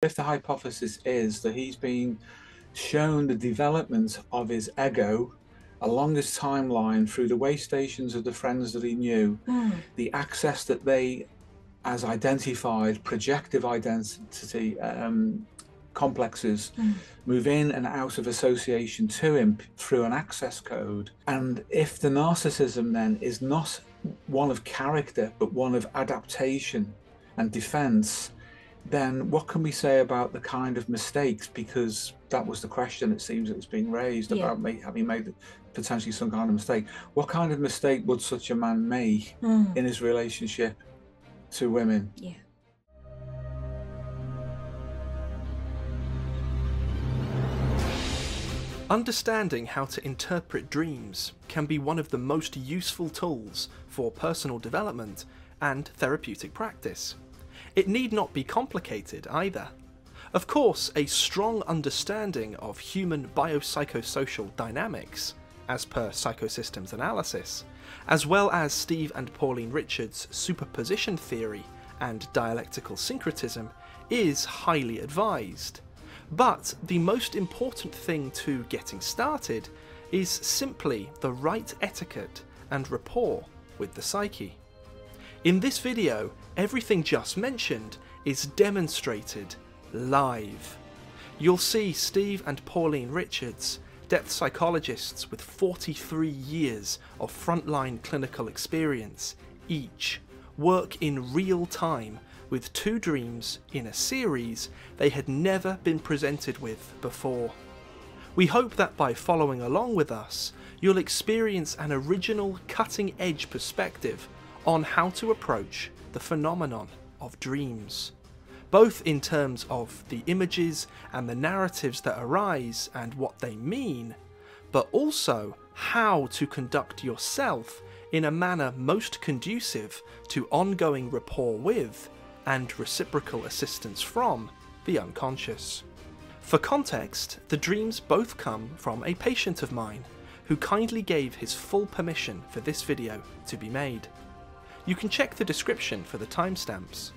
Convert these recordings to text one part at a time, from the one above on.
If the hypothesis is that he's been shown the development of his ego along his timeline through the way stations of the friends that he knew, mm. the access that they, as identified projective identity um, complexes, mm. move in and out of association to him through an access code. And if the narcissism then is not one of character, but one of adaptation and defense, then what can we say about the kind of mistakes? Because that was the question it seems that was being raised yeah. about me having made potentially some kind of mistake. What kind of mistake would such a man make mm. in his relationship to women? Yeah. Understanding how to interpret dreams can be one of the most useful tools for personal development and therapeutic practice. It need not be complicated either. Of course, a strong understanding of human biopsychosocial dynamics, as per psychosystems analysis, as well as Steve and Pauline Richards' superposition theory and dialectical syncretism, is highly advised. But the most important thing to getting started is simply the right etiquette and rapport with the psyche. In this video, everything just mentioned is demonstrated live. You'll see Steve and Pauline Richards, depth psychologists with 43 years of frontline clinical experience, each work in real time with two dreams in a series they had never been presented with before. We hope that by following along with us, you'll experience an original cutting edge perspective on how to approach the phenomenon of dreams both in terms of the images and the narratives that arise and what they mean, but also how to conduct yourself in a manner most conducive to ongoing rapport with and reciprocal assistance from the unconscious. For context, the dreams both come from a patient of mine who kindly gave his full permission for this video to be made. You can check the description for the timestamps.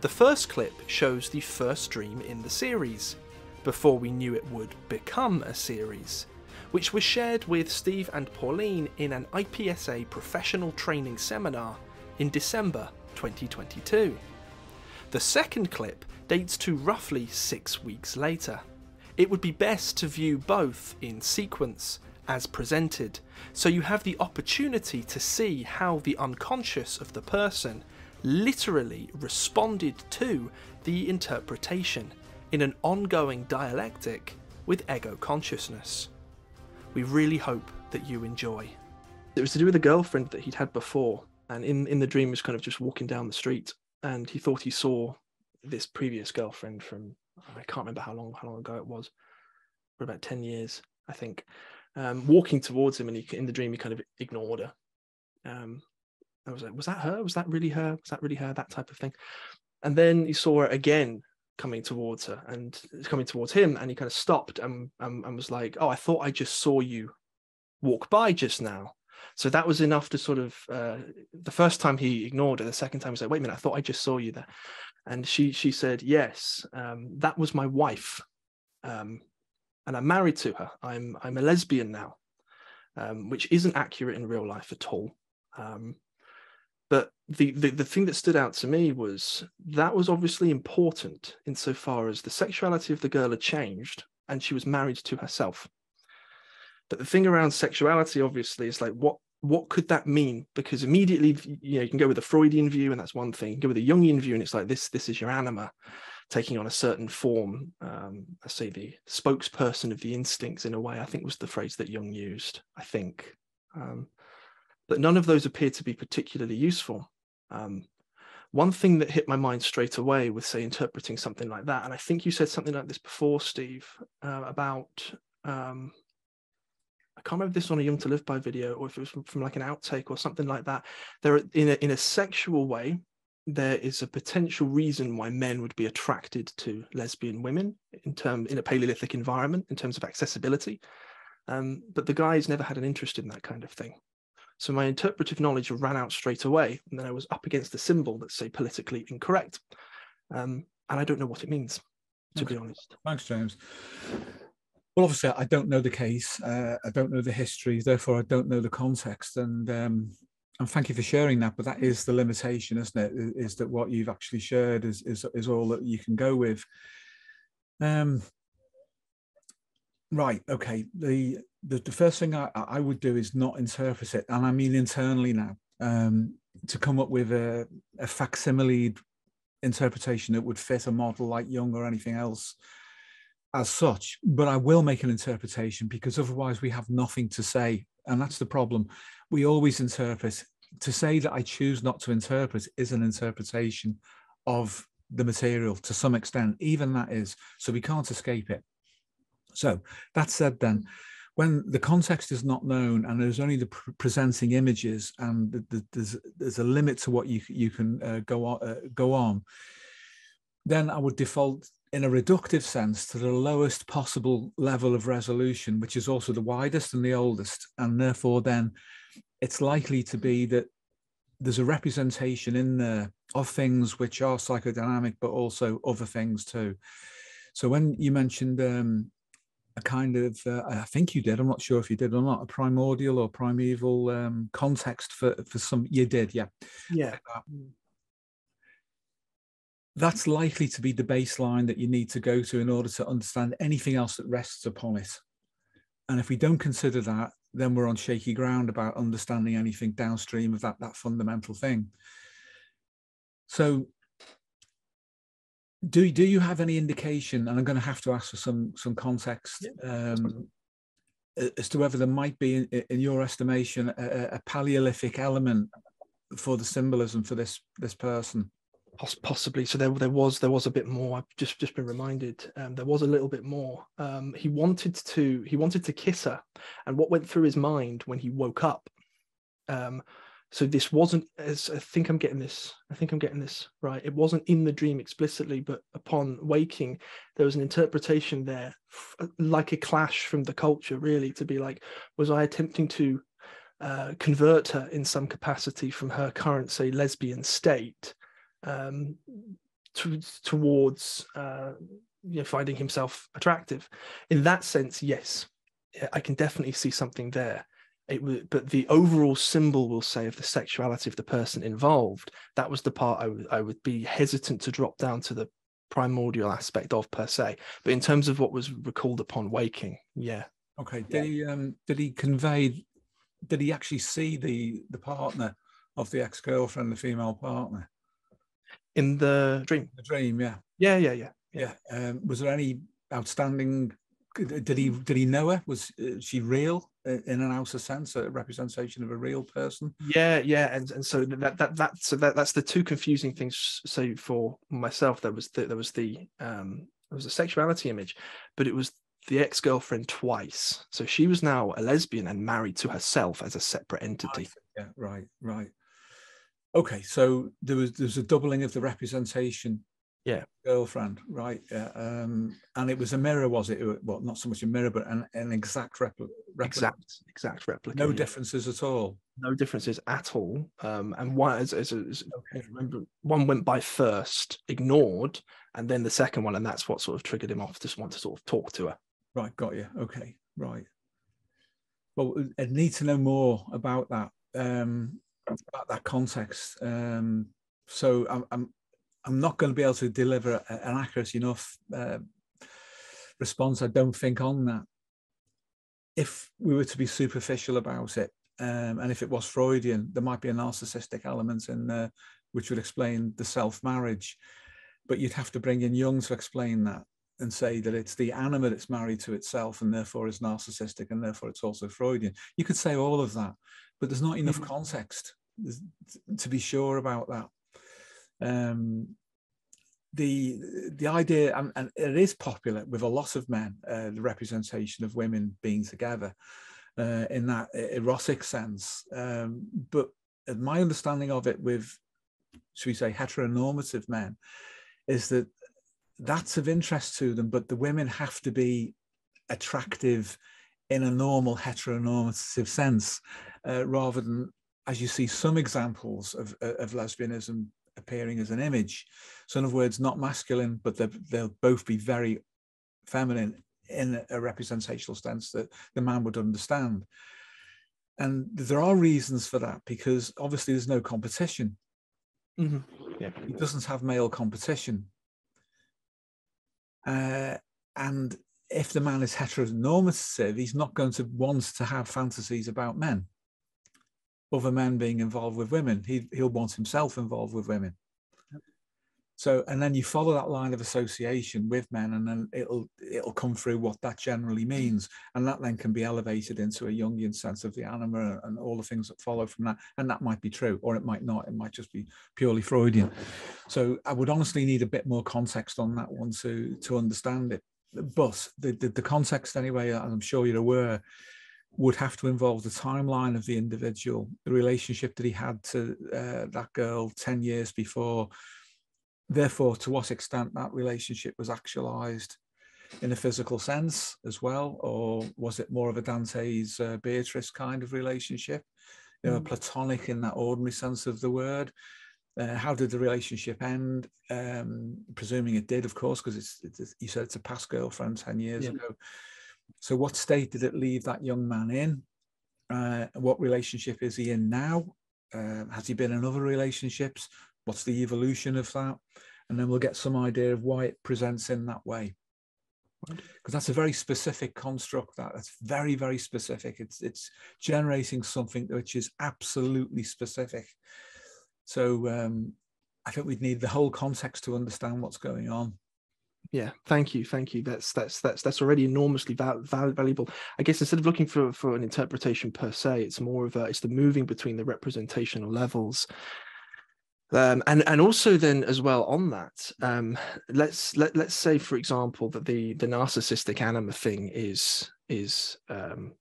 The first clip shows the first dream in the series, before we knew it would become a series, which was shared with Steve and Pauline in an IPSA professional training seminar in December 2022. The second clip dates to roughly six weeks later. It would be best to view both in sequence as presented, so you have the opportunity to see how the unconscious of the person literally responded to the interpretation in an ongoing dialectic with ego consciousness. We really hope that you enjoy. It was to do with a girlfriend that he'd had before, and in, in the dream was kind of just walking down the street, and he thought he saw this previous girlfriend from I can't remember how long how long ago it was, for about ten years, I think, um, walking towards him, and he in the dream he kind of ignored her, um, I was like, was that her? Was that really her? Was that really her? That type of thing. And then he saw her again coming towards her and coming towards him, and he kind of stopped and, and, and was like, oh, I thought I just saw you walk by just now. So that was enough to sort of uh, the first time he ignored her. The second time he said, "Wait a minute, I thought I just saw you there," and she she said, "Yes, um, that was my wife, um, and I'm married to her. I'm I'm a lesbian now, um, which isn't accurate in real life at all. Um, but the, the, the thing that stood out to me was that was obviously important insofar as the sexuality of the girl had changed and she was married to herself. But the thing around sexuality, obviously, is like what what could that mean? Because immediately, you know, you can go with a Freudian view, and that's one thing. You go with a Jungian view, and it's like this this is your anima taking on a certain form. Um, I say the spokesperson of the instincts in a way. I think was the phrase that Jung used. I think. Um, but none of those appear to be particularly useful. Um, one thing that hit my mind straight away with, say, interpreting something like that, and I think you said something like this before, Steve, uh, about um, I can't remember this on a Jung to Live by video or if it was from, from like an outtake or something like that. There, in a, in a sexual way, there is a potential reason why men would be attracted to lesbian women in term in a Paleolithic environment in terms of accessibility. Um, but the guys never had an interest in that kind of thing. So my interpretive knowledge ran out straight away. And then I was up against a symbol that's say politically incorrect. Um, and I don't know what it means. to okay. be honest. Thanks, James. Well, obviously, I don't know the case. Uh, I don't know the history. Therefore, I don't know the context. And um, and thank you for sharing that. But that is the limitation, isn't it? Is that what you've actually shared is is, is all that you can go with. Um, right. Okay. The, the the first thing I, I would do is not interpret it, and I mean internally now, um, to come up with a, a facsimile interpretation that would fit a model like Jung or anything else as such. But I will make an interpretation because otherwise we have nothing to say, and that's the problem. We always interpret. To say that I choose not to interpret is an interpretation of the material to some extent, even that is. So we can't escape it. So that said, then, when the context is not known and there's only the pre- presenting images and the, the, there's there's a limit to what you you can uh, go on uh, go on, then I would default in a reductive sense to the lowest possible level of resolution, which is also the widest and the oldest, and therefore then it's likely to be that there's a representation in there of things which are psychodynamic, but also other things too. So when you mentioned um, a kind of, uh, I think you did, I'm not sure if you did or not, a primordial or primeval um, context for, for some, you did, yeah. Yeah. That's likely to be the baseline that you need to go to in order to understand anything else that rests upon it. And if we don't consider that, then we're on shaky ground about understanding anything downstream of that, that fundamental thing. So do do you have any indication and i'm going to have to ask for some some context yeah. um, as to whether there might be in, in your estimation a, a, paleolithic element for the symbolism for this this person possibly. So there there was there was a bit more. I've just just been reminded um, there was a little bit more. Um, he wanted to he wanted to kiss her. And what went through his mind when he woke up um, so this wasn't as i think i'm getting this i think i'm getting this right. It wasn't in the dream explicitly but upon waking there was an interpretation there like a clash from the culture really to be like was i attempting to uh, convert her in some capacity from her current say lesbian state um, to, towards uh, you know, finding himself attractive in that sense yes i can definitely see something there it but the overall symbol will say of the sexuality of the person involved. That was the part I, w- I would be hesitant to drop down to the primordial aspect of per se. But in terms of what was recalled upon waking, yeah. Okay. Did yeah. he um did he convey did he actually see the the partner of the ex-girlfriend, the female partner? In the dream. The dream, yeah. Yeah, yeah, yeah. Yeah. Um, was there any outstanding did he did he know her? Was uh, she real in an outer sense, a representation of a real person? Yeah, yeah, and and so that that that so that that's the two confusing things. So for myself, there was the, there was the um there was a sexuality image, but it was the ex girlfriend twice. So she was now a lesbian and married to herself as a separate entity. Yeah, right, right. Okay, so there was there's a doubling of the representation yeah. girlfriend right yeah um and it was a mirror was it? Well not so much a mirror but an, an exact replica exact exact replica no differences at all. No differences at all um and one as, as, as okay. remember one went by first ignored and then the second one and that's what sort of triggered him off just want to sort of talk to her. Right got you okay right. Well i need to know more about that um about that context um so I'm, I'm I'm not going to be able to deliver an accurate enough uh, response, I don't think, on that. If we were to be superficial about it, um, and if it was Freudian, there might be a narcissistic element in there which would explain the self marriage. But you'd have to bring in Jung to explain that and say that it's the anima that's married to itself and therefore is narcissistic and therefore it's also Freudian. You could say all of that, but there's not enough mm-hmm. context to be sure about that. Um, the the idea and, and, it is popular with a lot of men uh, the representation of women being together uh, in that erotic sense. Um, but my understanding of it with should we say heteronormative men is that that's of interest to them but the women have to be attractive in a normal heteronormative sense uh, rather than as you see some examples of, of lesbianism appearing as an image. So, in other words, not masculine, but they'll both be very feminine in a representational sense that the man would understand. And there are reasons for that because obviously there's no competition. Mm-hmm. Yeah. He doesn't have male competition. Uh, and if the man is heteronormative, he's not going to want to have fantasies about men, other men being involved with women. He, he'll want himself involved with women. So, and then you follow that line of association with men, and then it'll it'll come through what that generally means, and that then can be elevated into a Jungian sense of the anima and all the things that follow from that. And that might be true, or it might not. It might just be purely Freudian. So, I would honestly need a bit more context on that one to to understand it. But the the, the context, anyway, I'm sure you're aware, would have to involve the timeline of the individual, the relationship that he had to uh, that girl ten years before therefore, to what extent that relationship was actualized in a physical sense as well, or was it more of a Dante's uh, Beatrice kind of relationship, you know, mm. platonic in that ordinary sense of the word? Uh, how did the relationship end? Um, presuming it did, of course, because it's, it's, you said it's a past girlfriend 10 years yeah. ago. So, what state did it leave that young man in? Uh, what relationship is he in now? Uh, has he been in other relationships? What's the evolution of that? And then we'll get some idea of why it presents in that way. Because that's a very specific construct. That that's very very specific. It's it's generating something which is absolutely specific. So um, I think we'd need the whole context to understand what's going on yeah thank you thank you that's that's that's that's already enormously val- val- valuable i guess instead of looking for for an interpretation per se it's more of a it's the moving between the representational levels um, and and also then as well on that, um, let's let let's say for example that the the narcissistic anima thing is is um,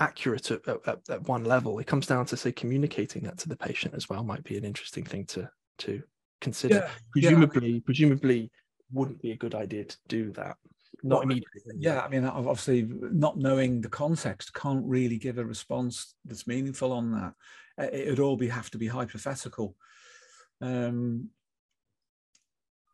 accurate at, at, at, one level. It comes down to say communicating that to the patient as well might be an interesting thing to to consider. Yeah, presumably, yeah. presumably wouldn't be a good idea to do that. Not immediately. Yeah, I mean, obviously, not knowing the context can't really give a response that's meaningful on that. It would all be have to be hypothetical. Um,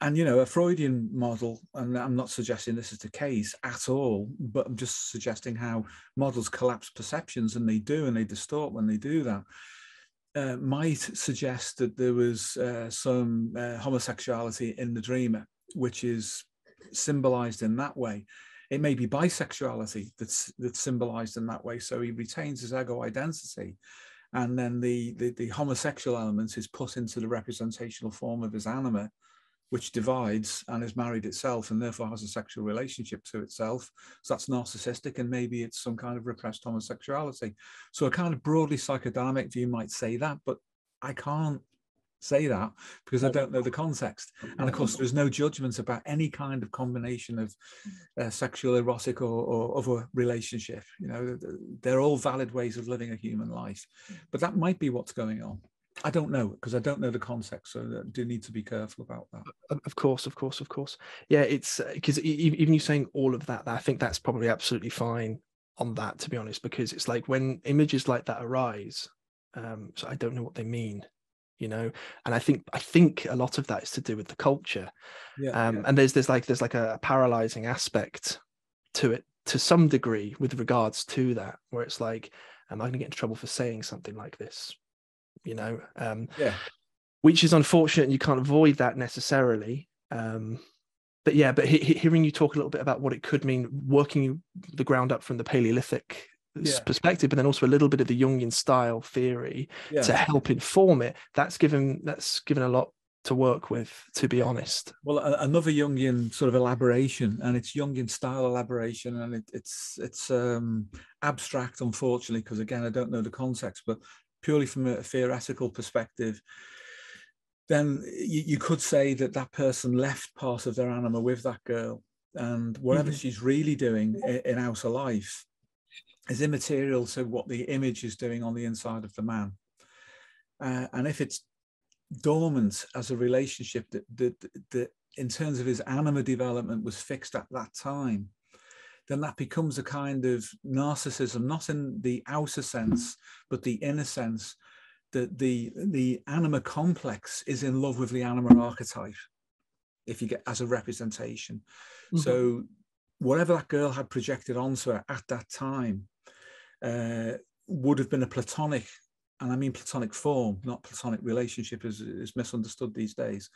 and you know, a Freudian model, and I'm not suggesting this is the case at all, but I'm just suggesting how models collapse perceptions, and they do, and they distort when they do that. Uh, might suggest that there was uh, some uh, homosexuality in the dreamer, which is symbolized in that way. It may be bisexuality that's that's symbolized in that way. So he retains his ego identity, and then the, the, the homosexual element is put into the representational form of his anima, which divides and is married itself and therefore has a sexual relationship to itself. So that's narcissistic, and maybe it's some kind of repressed homosexuality. So a kind of broadly psychodynamic view might say that, but I can't say that because I don't know the context. And of course, there's no judgment about any kind of combination of uh, sexual, erotic, or, or, other relationship. You know, they're all valid ways of living a human life. But that might be what's going on. I don't know because I don't know the context, so I do need to be careful about that. Of course, of course, of course. Yeah, it's because uh, even you saying all of that, I think that's probably absolutely fine on that, to be honest, because it's like when images like that arise. Um, so I don't know what they mean you know and i think i think a lot of that is to do with the culture yeah, um, yeah. and there's there's like there's like a paralyzing aspect to it to some degree with regards to that where it's like am i going to get in trouble for saying something like this you know um yeah which is unfortunate and you can't avoid that necessarily um but yeah but he, hearing you talk a little bit about what it could mean working the ground up from the paleolithic yeah. perspective, but then also a little bit of the Jungian style theory yeah. to help inform it. That's given that's given a lot to work with, to be honest. Well, another Jungian sort of elaboration, and it's Jungian style elaboration, and it, it's it's um, abstract, unfortunately, because again, I don't know the context, but purely from a theoretical perspective, then you, you could say that that person left part of their anima with that girl, and whatever mm-hmm. she's really doing in, in outer life is immaterial to what the image is doing on the inside of the man. Uh, and if it's dormant as a relationship that, that, that in terms of his anima development was fixed at that time, then that becomes a kind of narcissism, not in the outer sense, but the inner sense that the the anima complex is in love with the anima archetype if you get as a representation mm-hmm. so whatever that girl had projected onto her at that time uh, would have been a platonic and i mean platonic form not platonic relationship as is misunderstood these days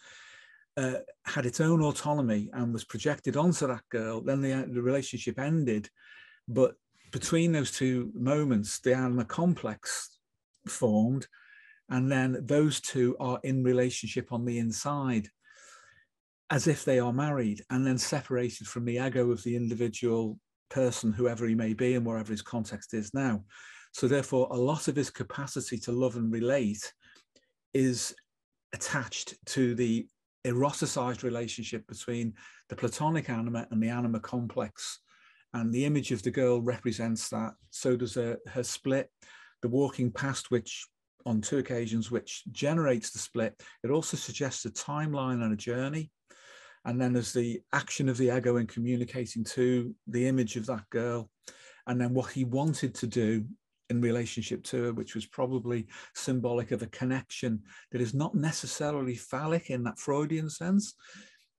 uh, had its own autonomy and was projected onto that girl. Then the, the relationship ended. But between those two moments the anima complex formed and then those two are in relationship on the inside as if they are married and then separated from the ego of the individual person whoever he may be and wherever his context is now so therefore a lot of his capacity to love and relate is attached to the eroticized relationship between the platonic anima and the anima complex and the image of the girl represents that so does her, her split the walking past which on two occasions, which generates the split. It also suggests a timeline and a journey. And then there's the action of the ego in communicating to the image of that girl. And then what he wanted to do in relationship to her, which was probably symbolic of a connection that is not necessarily phallic in that Freudian sense,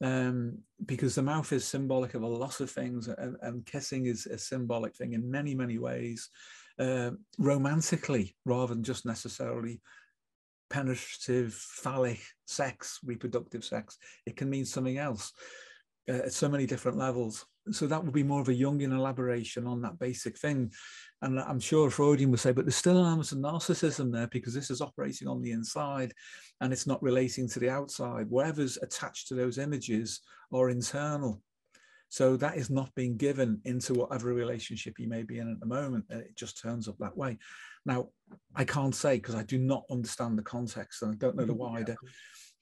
um, because the mouth is symbolic of a lot of things, and, and kissing is a symbolic thing in many, many ways uh, romantically rather than just necessarily penetrative, phallic sex, reproductive sex. It can mean something else uh, at so many different levels. So that would be more of a Jungian elaboration on that basic thing. And I'm sure Freudian would say, but there's still an element of narcissism there because this is operating on the inside and it's not relating to the outside. Whatever's attached to those images are internal. So that is not being given into whatever relationship he may be in at the moment. It just turns up that way. Now, I can't say because I do not understand the context and I don't know the mm-hmm. wider.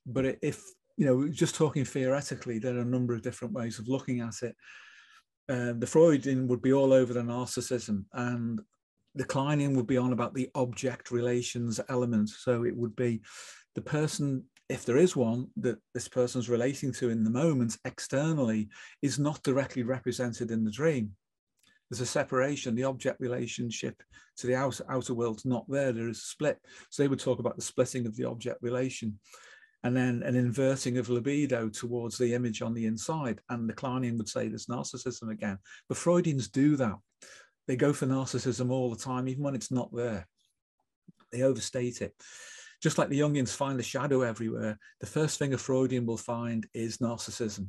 But if you know, just talking theoretically, there are a number of different ways of looking at it. Uh, the Freudian would be all over the narcissism, and the Kleinian would be on about the object relations element. So it would be the person if there is one that this person's relating to in the moment externally is not directly represented in the dream. There's a separation the object relationship to the outer, outer world's not there there is a split. So they would talk about the splitting of the object relation and then an inverting of libido towards the image on the inside. And the Kleinian would say there's narcissism again but freudians do that. They go for narcissism all the time even when it's not there. They overstate it just like the Jungians find the shadow everywhere, the first thing a Freudian will find is narcissism.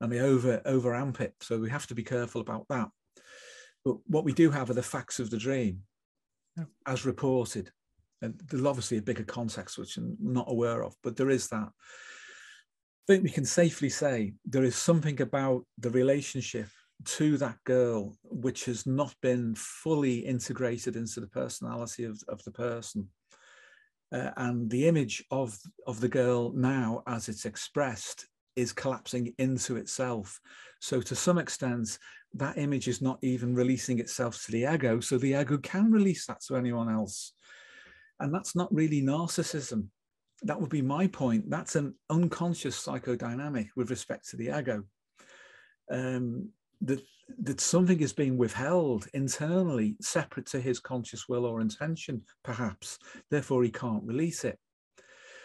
And they over over amp it. So we have to be careful about that. But what we do have are the facts of the dream as reported. And there's obviously a bigger context which I'm not aware of, but there is that. I think we can safely say there is something about the relationship to that girl which has not been fully integrated into the personality of, of the person uh, and the image of of the girl now as it's expressed is collapsing into itself. So to some extent that image is not even releasing itself to the ego. So the ego can release that to anyone else. And that's not really narcissism. That would be my point. That's an unconscious psychodynamic with respect to the ego. Um, that that something is being withheld internally, separate to his conscious will or intention, perhaps. Therefore, he can't release it.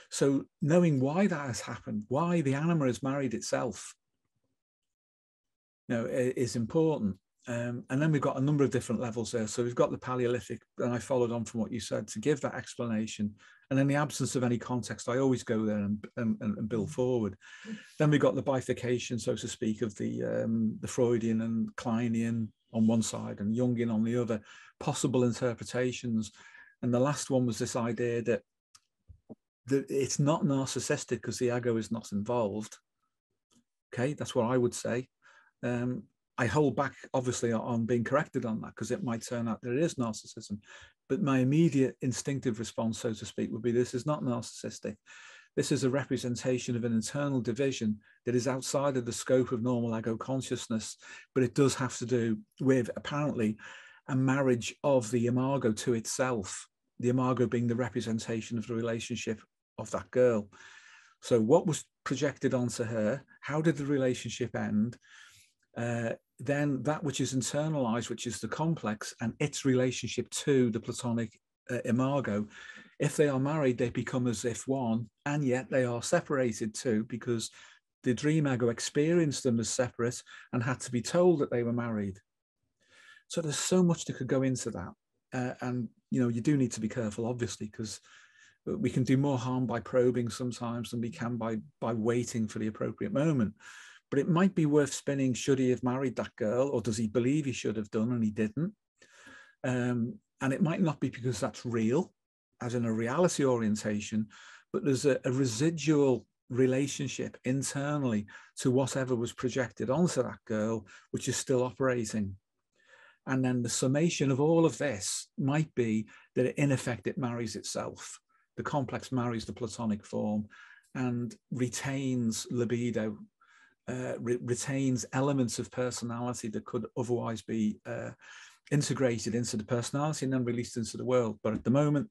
So, knowing why that has happened, why the anima has married itself, you know, is important. Um, and then we've got a number of different levels there. So we've got the Paleolithic, and I followed on from what you said to give that explanation. And in the absence of any context, I always go there and, and, and build forward. Then we've got the bifurcation, so to speak, of the um, the Freudian and Kleinian on one side and Jungian on the other, possible interpretations. And the last one was this idea that, that it's not narcissistic because the ego is not involved. Okay, that's what I would say. Um, I hold back, obviously, on being corrected on that because it might turn out there is narcissism. But my immediate instinctive response, so to speak, would be this is not narcissistic. This is a representation of an internal division that is outside of the scope of normal ego consciousness, but it does have to do with apparently a marriage of the imago to itself, the imago being the representation of the relationship of that girl. So, what was projected onto her? How did the relationship end? Uh, then that which is internalized, which is the complex and its relationship to the Platonic uh, imago, If they are married, they become as if one, and yet they are separated too, because the dream ego experienced them as separate and had to be told that they were married. So there's so much that could go into that. Uh, and, you know, you do need to be careful, obviously, because we can do more harm by probing sometimes than we can by by waiting for the appropriate moment but it might be worth spinning should he have married that girl or does he believe he should have done and he didn't? Um, and it might not be because that's real as in a reality orientation but there's a, a residual relationship internally to whatever was projected onto that girl which is still operating. And then the summation of all of this might be that in effect it marries itself. The complex marries the platonic form and retains libido, uh, re- retains elements of personality that could otherwise be uh, integrated into the personality and then released into the world. But at the moment,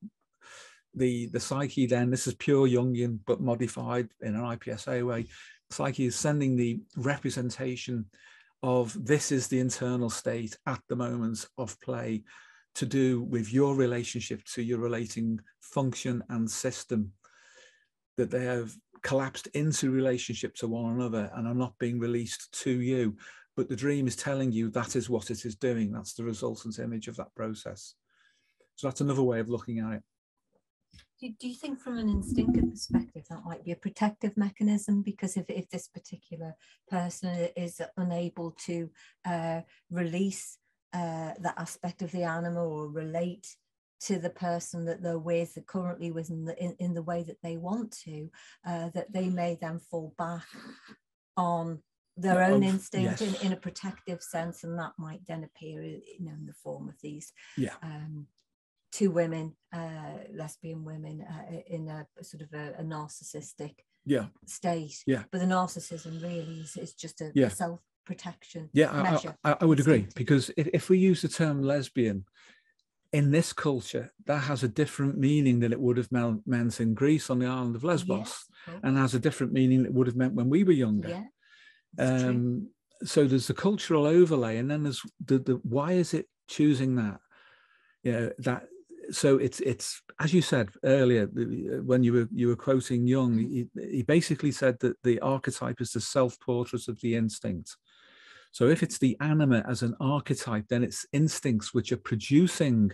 the the psyche then this is pure Jungian but modified in an IPSA way. Psyche is sending the representation of this is the internal state at the moment of play to do with your relationship to your relating function and system, that they have collapsed into relationship to one another and are not being released to you. But the dream is telling you that is what it is doing. That's the resultant image of that process. So that's another way of looking at it. Do, do you think from an instinctive perspective that might be a protective mechanism? Because if, if this particular person is unable to uh, release uh, that aspect of the anima or relate to the person that they're with currently with in the, in, in the way that they want to, uh, that they may then fall back on their own instinct yes. in, in a protective sense, and that might then appear you know, in the form of these yeah. um, two women, uh, lesbian women, uh, in a, a, sort of a, a, narcissistic yeah. state. Yeah. But the narcissism really is, is just a yeah. self protection yeah I, I, I, would agree because if, if we use the term lesbian in this culture that has a different meaning than it would have meant in greece on the island of lesbos yes. and has a different meaning that would have meant when we were younger yeah, um, so there's the cultural overlay and then there's the, the why is it choosing that you know that so it's it's as you said earlier when you were you were quoting Jung, he, he basically said that the archetype is the self-portrait of the instinct. So if it's the anima as an archetype, then it's instincts which are producing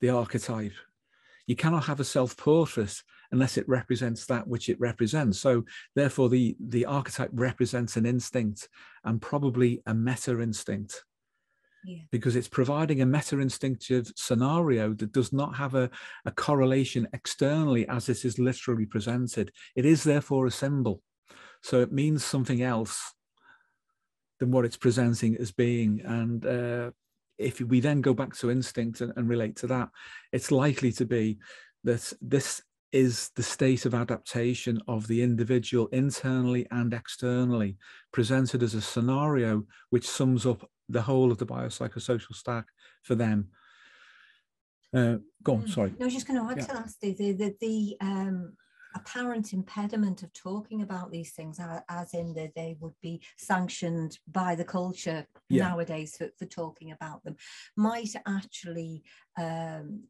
the archetype. You cannot have a self-portrait unless it represents that which it represents. So therefore, the, the archetype represents an instinct and probably a meta instinct. Yeah. Because it's providing a meta instinctive scenario that does not have a, a correlation externally as it is literally presented. It is therefore a symbol. So it means something else than what it's presenting as being. And uh, if we then go back to instinct and, and relate to that, it's likely to be that this is the state of adaptation of the individual internally and externally, presented as a scenario which sums up the whole of the biopsychosocial stack for them. Uh, go on, hmm. sorry. No, I was just going to add yeah. to that. The, the, the um, apparent impediment of talking about these things as in that they would be sanctioned by the culture yeah. nowadays for, for talking about them might actually um,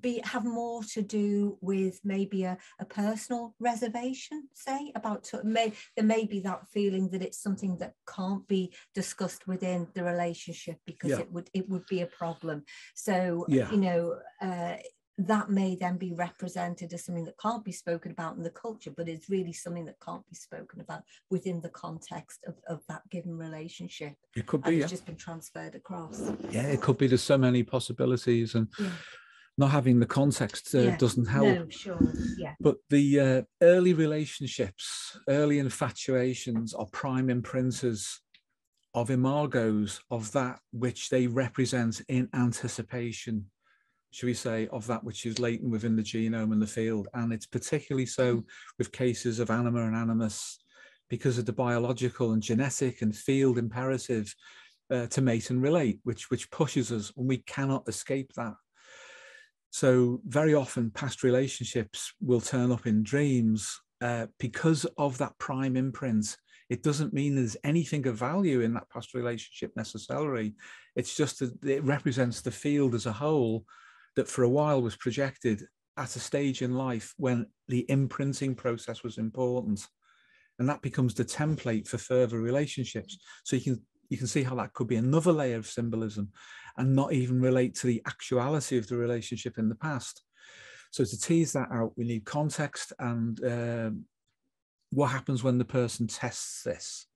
be have more to do with maybe a, a personal reservation say about to, may, there may be that feeling that it's something that can't be discussed within the relationship because yeah. it would it would be a problem so yeah. you know uh, that may then be represented as something that can't be spoken about in the culture, but it's really something that can't be spoken about within the context of, of that given relationship. It could be, it's just been transferred across. Yeah, it could be. There's so many possibilities, and yeah. not having the context uh, yeah. doesn't help. No, sure, yeah. But the uh, early relationships, early infatuations, are prime imprinters of imagos of that which they represent in anticipation should we say, of that which is latent within the genome and the field. And it's particularly so mm. with cases of anima and animus because of the biological and genetic and field imperative uh, to mate and relate, which, which pushes us, and we cannot escape that. So, very often, past relationships will turn up in dreams uh, because of that prime imprint. It doesn't mean there's anything of value in that past relationship necessarily. It's just that it represents the field as a whole that for a while was projected at a stage in life when the imprinting process was important. And that becomes the template for further relationships. So you can you can see how that could be another layer of symbolism and not even relate to the actuality of the relationship in the past. So to tease that out we need context and uh, what happens when the person tests this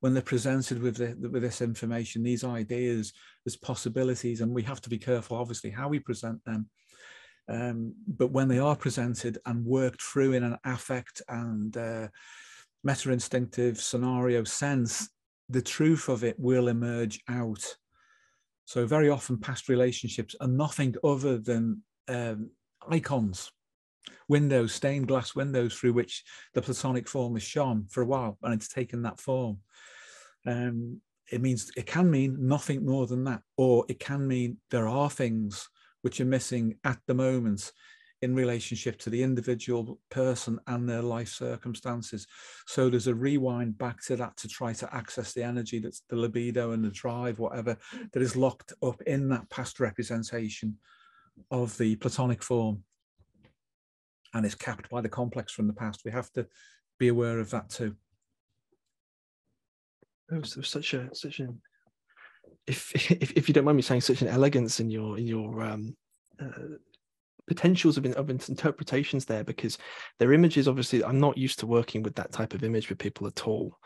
when they're presented with the, with this information these ideas there's possibilities and we have to be careful obviously how we present them um, but when they are presented and worked through in an affect and uh, meta instinctive scenario sense, the truth of it will emerge out. So, very often, past relationships are nothing other than um, icons, windows, stained glass windows through which the platonic form has shone for a while, and it's taken that form. Um, it means it can mean nothing more than that, or it can mean there are things which are missing at the moment in relationship to the individual person and their life circumstances. So there's a rewind back to that to try to access the energy that's the libido and the drive, whatever, that is locked up in that past representation of the Platonic form and is capped by the complex from the past. We have to be aware of that too. It was, was such a such an if, if if you don't mind me saying, such an elegance in your in your um, uh, potentials of, of interpretations there because their images obviously i'm not used to working with that type of image with people at all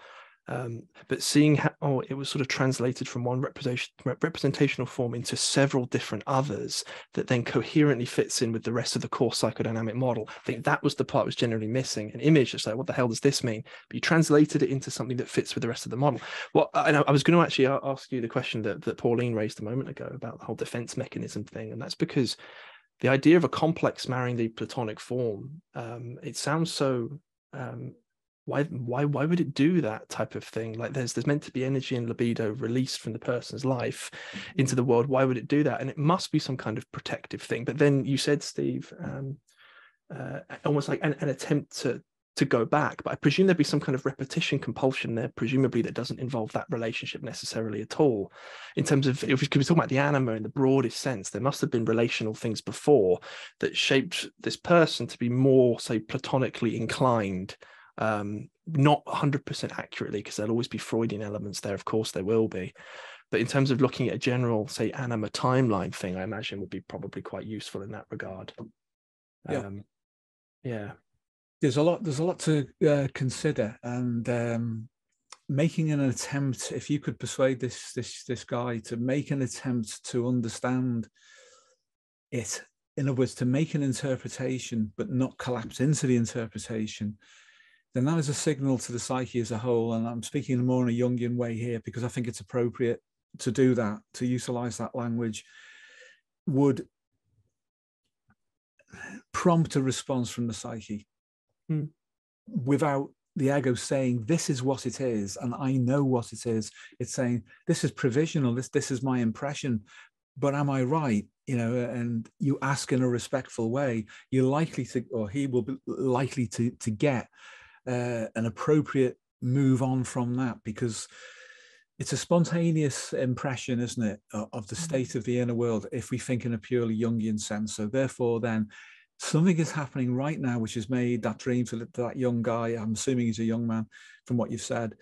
um, but seeing how oh, it was sort of translated from one representation, representational form into several different others that then coherently fits in with the rest of the core psychodynamic model. I think that was the part was generally missing. An image that's like, what the hell does this mean? But you translated it into something that fits with the rest of the model. Well, I, I was going to actually ask you the question that, that Pauline raised a moment ago about the whole defense mechanism thing. And that's because the idea of a complex marrying the platonic form, um, it sounds so um, why why why would it do that type of thing? Like there's there's meant to be energy and libido released from the person's life into the world. Why would it do that? And it must be some kind of protective thing. But then you said steve um, uh, almost like an, an, attempt to to go back. But i presume there'd be some kind of repetition compulsion there presumably that doesn't involve that relationship necessarily at all. In terms of if we're talking about the anima in the broadest sense there must have been relational things before that shaped this person to be more say platonically inclined um, not 100% accurately because there'll always be Freudian elements there. Of course, there will be. But in terms of looking at a general, say, anima timeline thing, I imagine would be probably quite useful in that regard. Yeah. Um, yeah. There's a lot. There's a lot to uh, consider, and um, making an attempt. If you could persuade this this this guy to make an attempt to understand it, in other words, to make an interpretation, but not collapse into the interpretation, then that is a signal to the psyche as a whole. And I'm speaking more in a Jungian way here because I think it's appropriate to do that, to utilize that language, would prompt a response from the psyche mm. without the ego saying this is what it is and i know what it is. It's saying this is provisional. This this is my impression. But am i right? You know and you ask in a respectful way. You're likely to or he will be likely to to get uh, an appropriate move on from that because it's a spontaneous impression, isn't it, of the mm-hmm. state of the inner world if we think in a purely Jungian sense. So therefore, then something is happening right now which has made that dream for that young guy. I'm assuming he's a young man, from what you've said.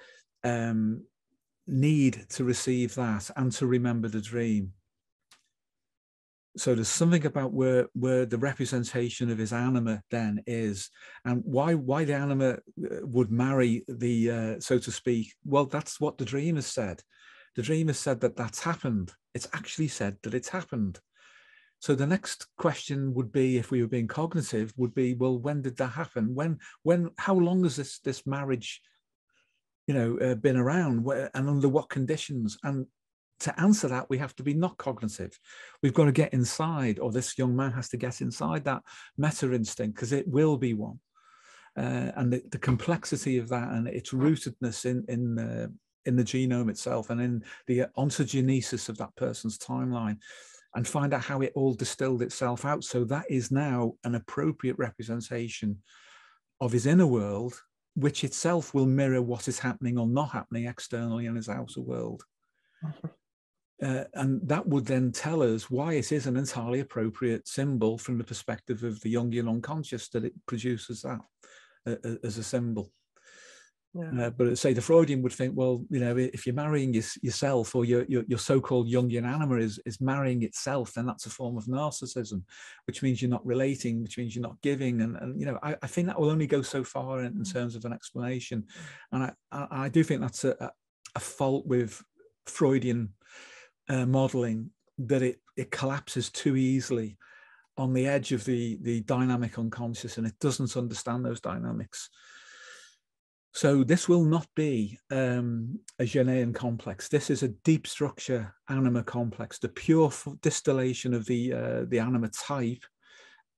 Um, need to receive that and to remember the dream so there's something about where where the representation of his anima then is and why why the anima uh, would marry the uh, so to speak well that's what the dream has said. The dream has said that that's happened. It's actually said that it's happened. So the next question would be if we were being cognitive would be well when did that happen? When when how long has this this marriage you know uh, been around? Where, and under what conditions? And to answer that, we have to be not cognitive. We've got to get inside, or this young man has to get inside that meta instinct because it will be one. Uh, and the, the, complexity of that and its rootedness in in the in the genome itself and in the ontogenesis of that person's timeline and find out how it all distilled itself out so that is now an appropriate representation of his inner world which itself will mirror what is happening or not happening externally in his outer world Uh, and that would then tell us why it is an entirely appropriate symbol from the perspective of the Jungian unconscious that it produces that uh, uh as a symbol. Yeah. Uh, but say the Freudian would think, well, you know, if you're marrying your, yourself or your, your, your so-called Jungian anima is, is marrying itself, then that's a form of narcissism, which means you're not relating, which means you're not giving. And, and you know, I, I think that will only go so far in, in mm. terms of an explanation. And I, I, I do think that's a, a fault with Freudian uh, modeling that it, it collapses too easily on the edge of the, the dynamic unconscious and it doesn't understand those dynamics. So this will not be um, a Jehnean complex. This is a deep structure anima complex, the pure distillation of the uh, the anima type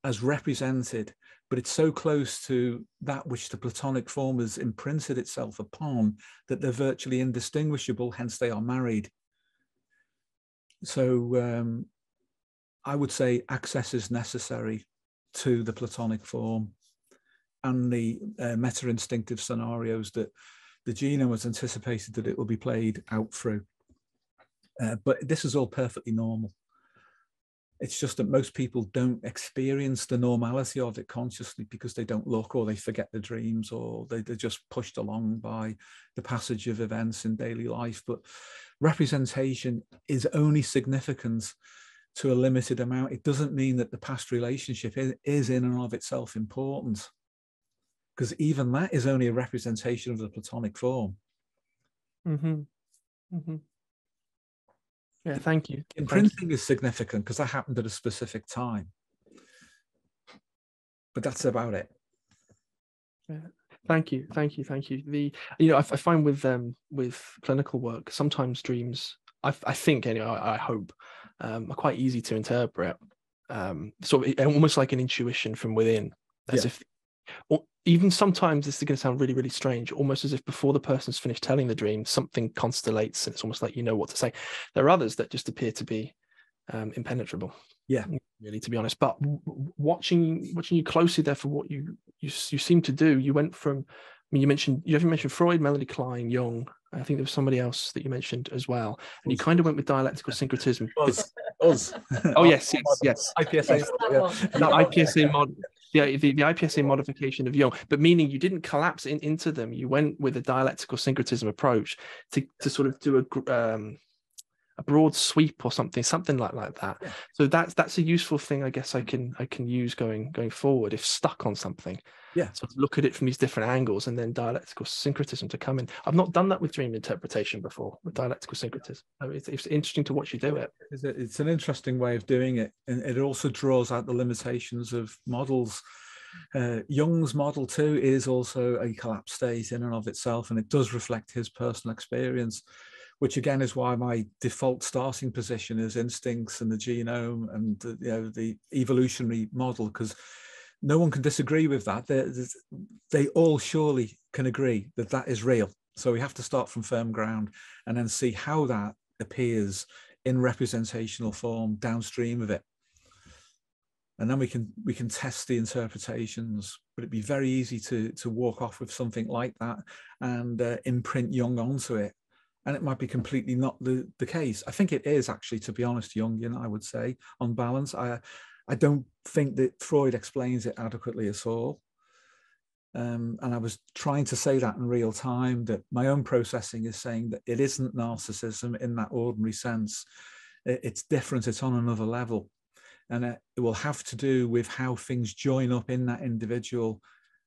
as represented, but it's so close to that which the Platonic form has imprinted itself upon that they're virtually indistinguishable. Hence, they are married. So um, I would say access is necessary to the Platonic form and the uh, meta instinctive scenarios that the genome has anticipated that it will be played out through. Uh, but this is all perfectly normal. It's just that most people don't experience the normality of it consciously because they don't look or they forget the dreams or they, they're just pushed along by the passage of events in daily life. But representation is only significant to a limited amount. It doesn't mean that the past relationship is, is in and of itself important because even that is only a representation of the Platonic form. Mm-hmm. Mm-hmm. Yeah, thank you. Imprinting thank you. is significant because that happened at a specific time. But that's about it. Yeah. Thank you, thank you, thank you. The you know I, I find with um with clinical work sometimes dreams I, I think anyway I, I hope um, are quite easy to interpret. Um, sort of almost like an intuition from within, as yeah. if or even sometimes this is going to sound really really strange almost as if before the person's finished telling the dream something constellates and it's almost like you know what to say. There are others that just appear to be um, impenetrable. Yeah. Really to be honest. But watching watching you closely there for what you you, you seem to do you went from i mean you mentioned you haven't mentioned freud melanie klein jung. I think there was somebody else that you mentioned as well, and you kind of went with dialectical syncretism. Us, us. oh yes, yes, yes. IPSA, yeah. the IPSA mod, yeah, the, the IPSA modification of Jung, but meaning you didn't collapse in, into them. You went with a dialectical syncretism approach to to sort of do a um, a broad sweep or something something like like that yeah. so that's that's a useful thing i guess i can i can use going going forward if stuck on something yeah. so look at it from these different angles and then dialectical syncretism to come in. I've not done that with dream interpretation before with dialectical syncretism. It's, it's interesting to watch you do it. It's an interesting way of doing it and it also draws out the limitations of models. Uh, Jung's model too is also a collapse state in and of itself, and it does reflect his personal experience which again is why my default starting position is instincts and the genome and you know the evolutionary model because no one can disagree with that they, they all surely can agree that that is real so we have to start from firm ground and then see how that appears in representational form downstream of it and then we can we can test the interpretations but it'd be very easy to to walk off with something like that and uh, imprint Jung onto it and it might be completely not the, the case. I think it is actually, to be honest, Jungian, I would say, on balance. I, I don't think that Freud explains it adequately at all. Um, and I was trying to say that in real time, that my own processing is saying that it isn't narcissism in that ordinary sense. It's different, it's on another level. And it will have to do with how things join up in that individual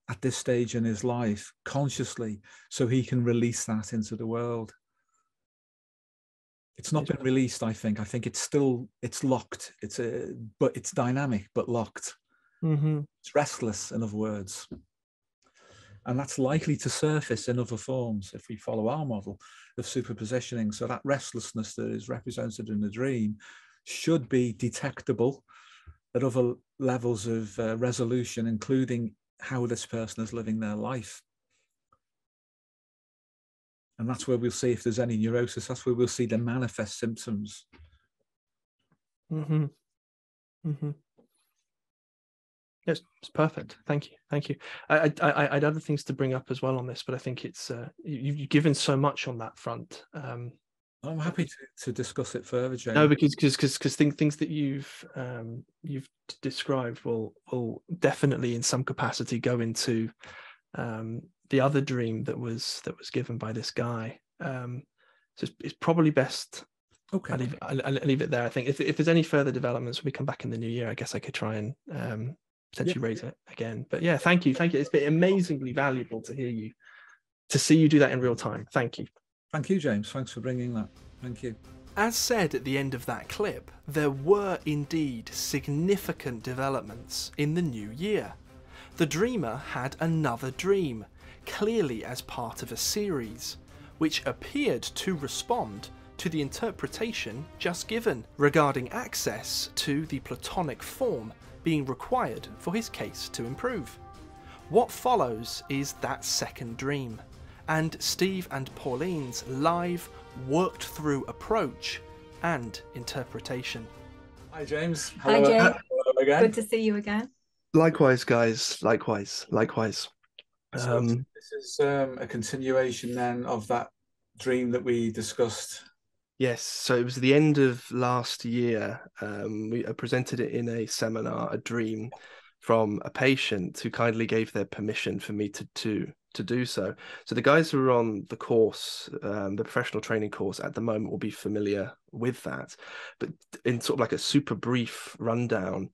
at this stage in his life consciously so he can release that into the world it's not been released i think. I think it's still it's locked. It's a but it's dynamic but locked. Mm-hmm. it's restless in other words. And that's likely to surface in other forms if we follow our model of superpositioning. So that restlessness that is represented in the dream should be detectable at other levels of uh, resolution including how this person is living their life and that's where we'll see if there's any neurosis. That's where we'll see the manifest symptoms. Mm-hmm. Mm-hmm. Yes, it's perfect. Thank you, thank you. I, I, I had other things to bring up as well on this, but I think it's uh, you, have given so much on that front. Um, I'm happy to, to discuss it further, James. No, because because because because things things that you've um, you've described will will definitely in some capacity go into um, the other dream that was that was given by this guy. Um, so it's, it's probably best. Okay, I'll leave, I'll, I'll leave, it there. I think if if there's any further developments when we come back in the new year, I guess I could try and um, potentially yeah. raise it again. But yeah, thank you, thank you. It's been amazingly valuable to hear you, to see you do that in real time. Thank you. Thank you, James. Thanks for bringing that. Thank you. As said at the end of that clip, there were indeed significant developments in the new year. The dreamer had another dream, clearly as part of a series, which appeared to respond to the interpretation just given regarding access to the Platonic form being required for his case to improve. What follows is that second dream and Steve and Pauline's live, worked through approach and interpretation. Hi, James. Hello, Hi, Jay. Hello again. Good to see you again. Likewise, guys. Likewise. Likewise. Um, this is um, a continuation then of that dream that we discussed. Yes, so it was the end of last year. Um, we presented it in a seminar, a dream from a patient who kindly gave their permission for me to to to do so. So the guys who are on the course, um, the professional training course at the moment, will be familiar with that. But in sort of like a super brief rundown,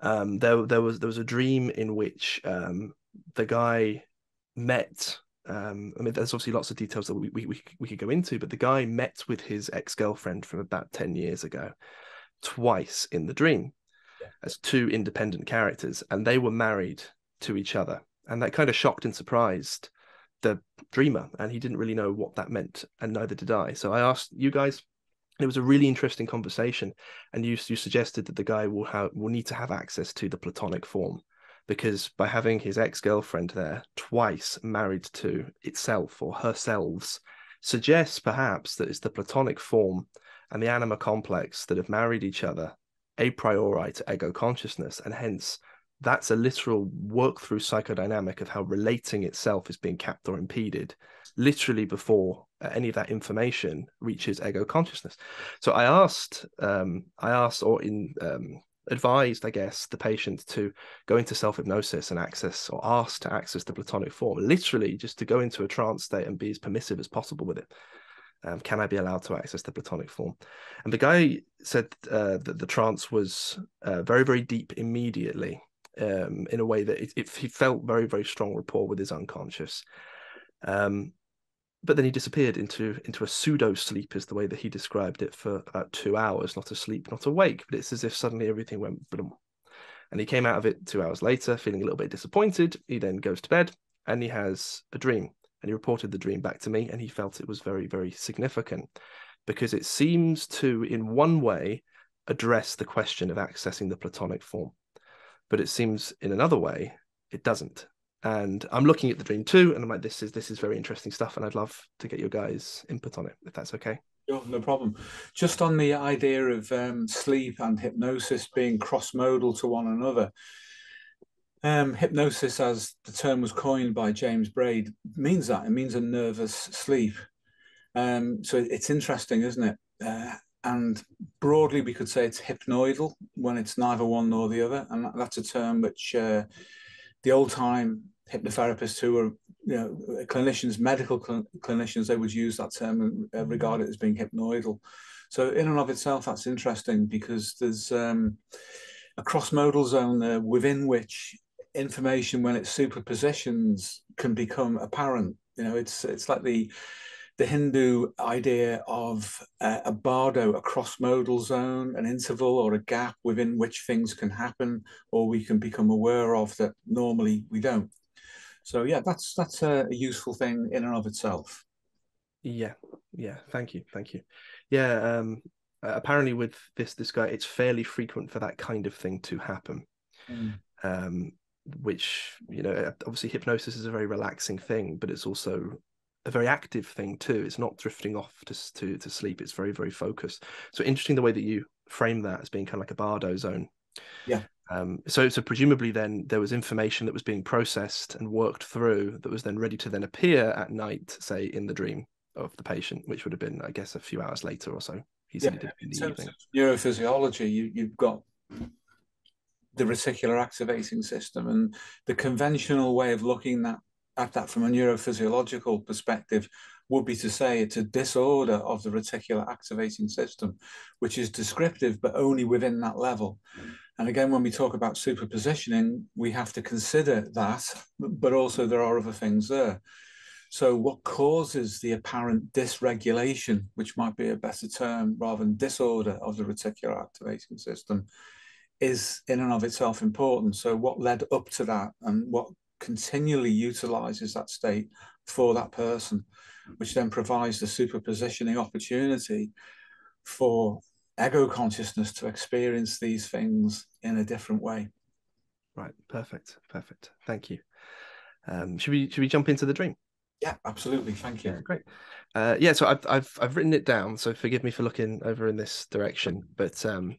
um, there there was there was a dream in which um, the guy met. Um, I mean, there's obviously lots of details that we, we we we could go into, but the guy met with his ex girlfriend from about ten years ago, twice in the dream, yeah. as two independent characters, and they were married to each other and that kind of shocked and surprised the dreamer and he didn't really know what that meant and neither did i so i asked you guys it was a really interesting conversation and you, you suggested that the guy will have will need to have access to the platonic form because by having his ex-girlfriend there twice married to itself or herself suggests perhaps that it's the platonic form and the anima complex that have married each other a priori to ego consciousness. And hence that's a literal work through psychodynamic of how relating itself is being capped or impeded literally before any of that information reaches ego consciousness. So i asked um, i asked or in um, advised i guess the patient to go into self hypnosis and access or ask to access the platonic form literally just to go into a trance state and be as permissive as possible with it um, can I be allowed to access the platonic form? And the guy said uh, that the trance was uh, very, very deep immediately um, in a way that it, it, he felt very very strong rapport with his unconscious. Um, but then he disappeared into into a pseudo sleep, is the way that he described it, for about two hours, not asleep, not awake. But it's as if suddenly everything went boom. And he came out of it two hours later, feeling a little bit disappointed. He then goes to bed and he has a dream. And he reported the dream back to me, and he felt it was very, very significant because it seems to, in one way, address the question of accessing the Platonic form but it seems in another way it doesn't. And I'm looking at the dream too, and I'm like, this is this is very interesting stuff, and I'd love to get your guys' input on it if that's okay. No problem. Just on the idea of um, sleep and hypnosis being cross-modal to one another. Um, hypnosis, as the term was coined by James Braid, means that it means a nervous sleep. Um, so it's interesting, isn't it? Uh, and broadly we could say it's hypnoidal when it's neither one nor the other and that's a term which uh, the old time hypnotherapists who were you know clinicians medical cl- clinicians they would use that term and uh, regard it as being hypnoidal. So in and of itself that's interesting because there's um, a cross-modal zone there within which information when it superpositions can become apparent. You know it's it's like the the Hindu idea of uh, a bardo, a cross-modal zone, an interval or a gap within which things can happen or we can become aware of that normally we don't. So yeah, that's that's a, a useful thing in and of itself. Yeah, yeah. Thank you, thank you. Yeah, um, apparently with this this guy, it's fairly frequent for that kind of thing to happen. Mm. Um, which you know, obviously hypnosis is a very relaxing thing, but it's also a very active thing too. It's not drifting off to to to sleep. It's very very focused. So interesting the way that you frame that as being kind of like a bardo zone. Yeah. Um, so so presumably then there was information that was being processed and worked through that was then ready to then appear at night, say in the dream. of the patient, which would have been, I guess, a few hours later or so. He said yeah, in the evening. Neurophysiology, you, you've got the reticular activating system, and the conventional way of looking at, at that from a neurophysiological perspective would be to say it's a disorder of the reticular activating system, which is descriptive, but only within that level. Mm. And again, when we talk about superpositioning, we have to consider that, but also there are other things there. So, what causes the apparent dysregulation, which might be a better term rather than disorder of the reticular activating system, is in and of itself important. So, what led up to that and what continually utilizes that state for that person, which then provides the superpositioning opportunity for ego consciousness to experience these things in a different way. Right. Perfect. Perfect. Thank you. Um, should we should we jump into the dream? Yeah, absolutely. Thank you. Yeah, great. Uh, yeah, so I've, I've I've written it down. So forgive me for looking over in this direction. But um,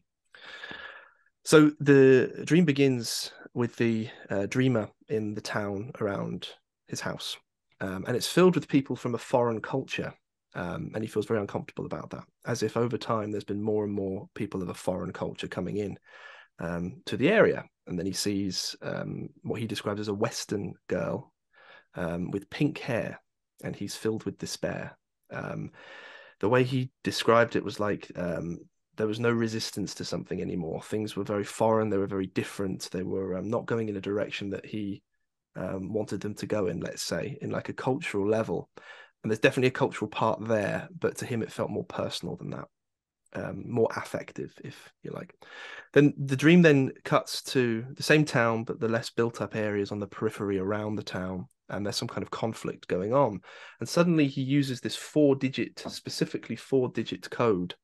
so the dream begins with the uh, dreamer in the town around his house, um, and it's filled with people from a foreign culture. Um, and he feels very uncomfortable about that, as if over time there's been more and more people of a foreign culture coming in um, to the area. And then he sees um, what he describes as a Western girl um, with pink hair, and he's filled with despair. Um, the way he described it was like there was no resistance to something anymore. Things were very foreign. They were very different. They were um, not going in a direction that he um, wanted them to go in. Let's say in like a cultural level, and there's definitely a cultural part there, but to him it felt more personal than that. Um, more affective, if you like. Then the dream then cuts to the same town, but the less built up areas on the periphery around the town and there's some kind of conflict going on. And suddenly he uses this four digit, specifically four digit code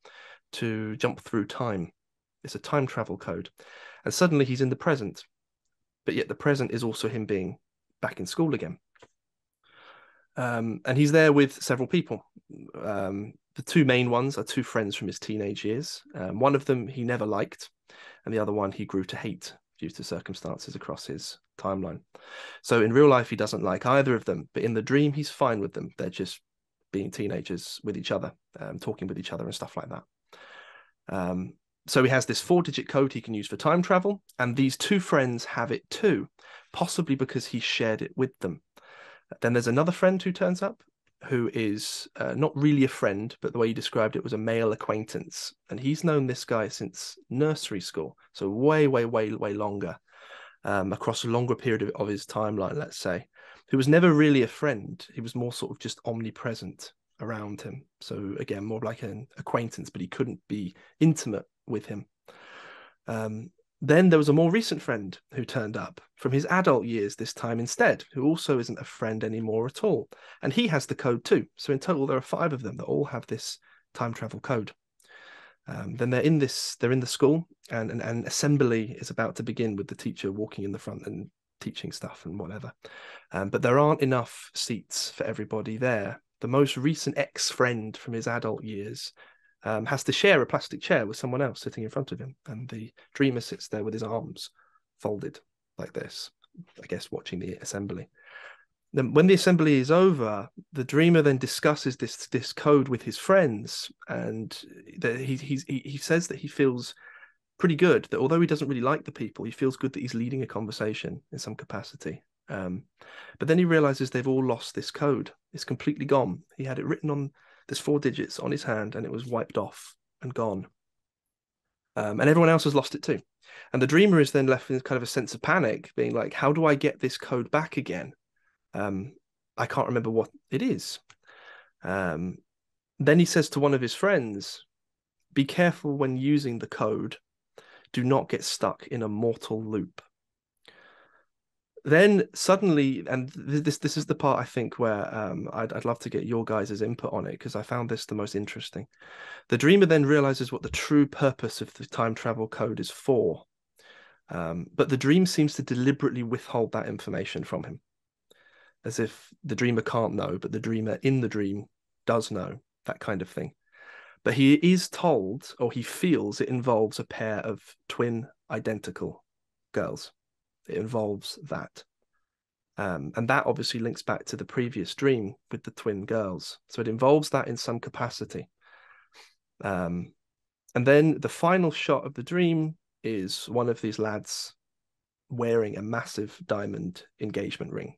to jump through time. It's a time travel code. And suddenly he's in the present, but yet the present is also him being back in school again. Um, and he's there with several people. Um, the two main ones are two friends from his teenage years. Um, one of them he never liked, and the other one he grew to hate due to circumstances across his timeline. So in real life, he doesn't like either of them, but in the dream, he's fine with them. They're just being teenagers with each other, um, talking with each other, and stuff like that. Um, so he has this four digit code he can use for time travel, and these two friends have it too, possibly because he shared it with them. Then there's another friend who turns up who is uh, not really a friend, but the way he described it was a male acquaintance. And he's known this guy since nursery school. So way, way, way, way longer, um, across a longer period of, of his timeline, let's say. Who was never really a friend. He was more sort of just omnipresent around him. So again, more like an acquaintance, but he couldn't be intimate with him. Um, then there was a more recent friend who turned up from his adult years this time instead, who also isn't a friend anymore at all. And he has the code too. So in total, there are five of them that all have this time travel code. Um, then they're in this, they're in the school, and, and assembly is about to begin with the teacher walking in the front and teaching stuff and whatever. Um, but there aren't enough seats for everybody there. The most recent ex friend from his adult years um, has to share a plastic chair with someone else sitting in front of him. And the dreamer sits there with his arms folded like this, I guess, watching the assembly. Then, when the assembly is over, the dreamer then discusses this this code with his friends, and he he he says that he feels pretty good. That although he doesn't really like the people, he feels good that he's leading a conversation in some capacity. Um, but then he realizes they've all lost this code. It's completely gone. He had it written on there's four digits on his hand and it was wiped off and gone. Um, and everyone else has lost it too. And the dreamer is then left with kind of a sense of panic, being like, how do I get this code back again? Um, I can't remember what it is. Um, then he says to one of his friends, be careful when using the code. Do not get stuck in a mortal loop then suddenly, and this this is the part I think where um, I'd I'd love to get your guys' input on it because I found this the most interesting. The dreamer then realizes what the true purpose of the time travel code is for, um, but the dream seems to deliberately withhold that information from him, as if the dreamer can't know, but the dreamer in the dream does know that kind of thing. But he is told, or he feels, it involves a pair of twin identical girls it involves that. Um, and that obviously links back to the previous dream with the twin girls. So it involves that in some capacity. Um, and then the final shot of the dream is one of these lads wearing a massive diamond engagement ring,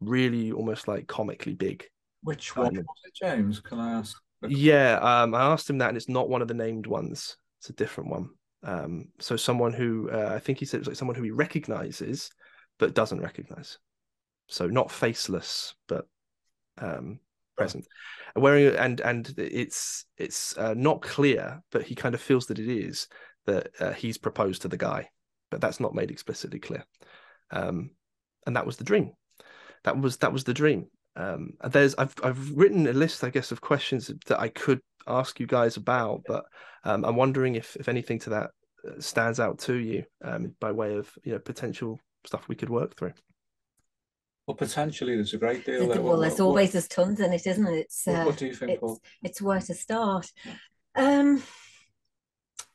really almost like comically big. Which diamond. one was it, James? Can I ask? Yeah, um, I asked him that, and it's not one of the named ones. It's a different one. Um, so someone who uh, I think he said it was like someone who he recognizes but doesn't recognize. So not faceless, but um, present. Wearing and and it's it's uh, not clear, but he kind of feels that it is that uh, he's proposed to the guy, but that's not made explicitly clear. Um, and that was the dream. That was that was the dream. Um, there's I've I've written a list, I guess, of questions that I could ask you guys about, but um, I'm wondering if if anything to that uh, stands out to you um, by way of you know potential stuff we could work through. Well, potentially, there's a great deal. There, well, there's always there's tons in it, isn't it? It's, uh, what, do you think, it's, Paul? It's where to start. Um,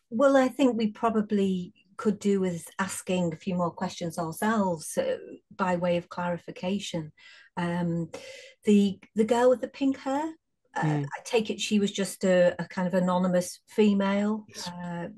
well, I think we probably could do with asking a few more questions ourselves uh, by way of clarification. Um, the the girl with the pink hair, uh, mm. I take it she was just a, a kind of anonymous female, yes. uh,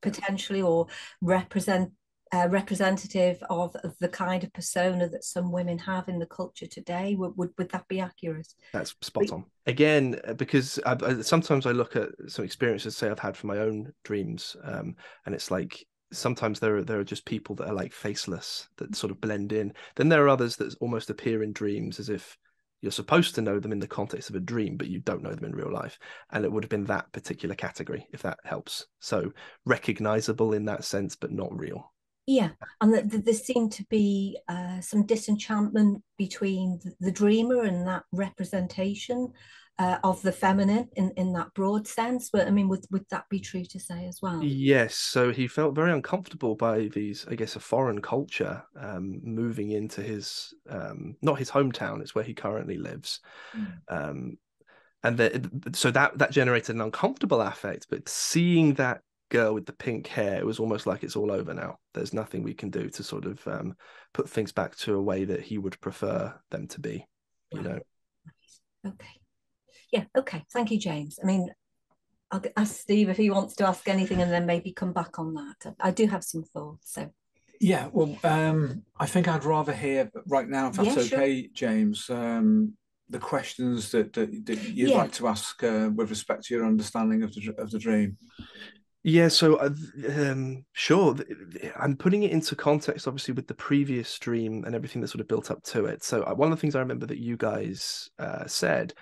potentially, or represent uh, representative of the kind of persona that some women have in the culture today. Would would, would that be accurate? That's spot on. Again, uh, because I, I, sometimes I look at some experiences, say I've had from my own dreams, um, and it's like sometimes there are there are just people that are like faceless that sort of blend in. Then there are others that almost appear in dreams as if you're supposed to know them in the context of a dream, but you don't know them in real life. And it would have been that particular category, if that helps. So recognizable in that sense, but not real. Yeah, and the, the, there seemed to be uh, some disenchantment between the, the, dreamer and that representation uh, of the feminine in, in that broad sense. But I mean, would, would that be true to say as well? Yes. So he felt very uncomfortable by these, I guess, a foreign culture um, moving into his, um, not his hometown, it's where he currently lives. Mm. Um, and the, so that that generated an uncomfortable affect, but seeing that girl with the pink hair, it was almost like it's all over now. There's nothing we can do to sort of um, put things back to a way that he would prefer them to be. You know. Okay. Yeah. Okay. Thank you, James. I mean, I'll ask Steve if he wants to ask anything, and then maybe come back on that. I do have some thoughts. So. Yeah. Well, um, I think I'd rather hear right now, if that's yeah, okay, James. Um, the questions that, that, that you'd yeah. like to ask uh, with respect to your understanding of the of the dream. Yeah, so uh, um, sure. I'm putting it into context, obviously, with the previous stream and everything that sort of built up to it. So uh, one of the things I remember that you guys uh, said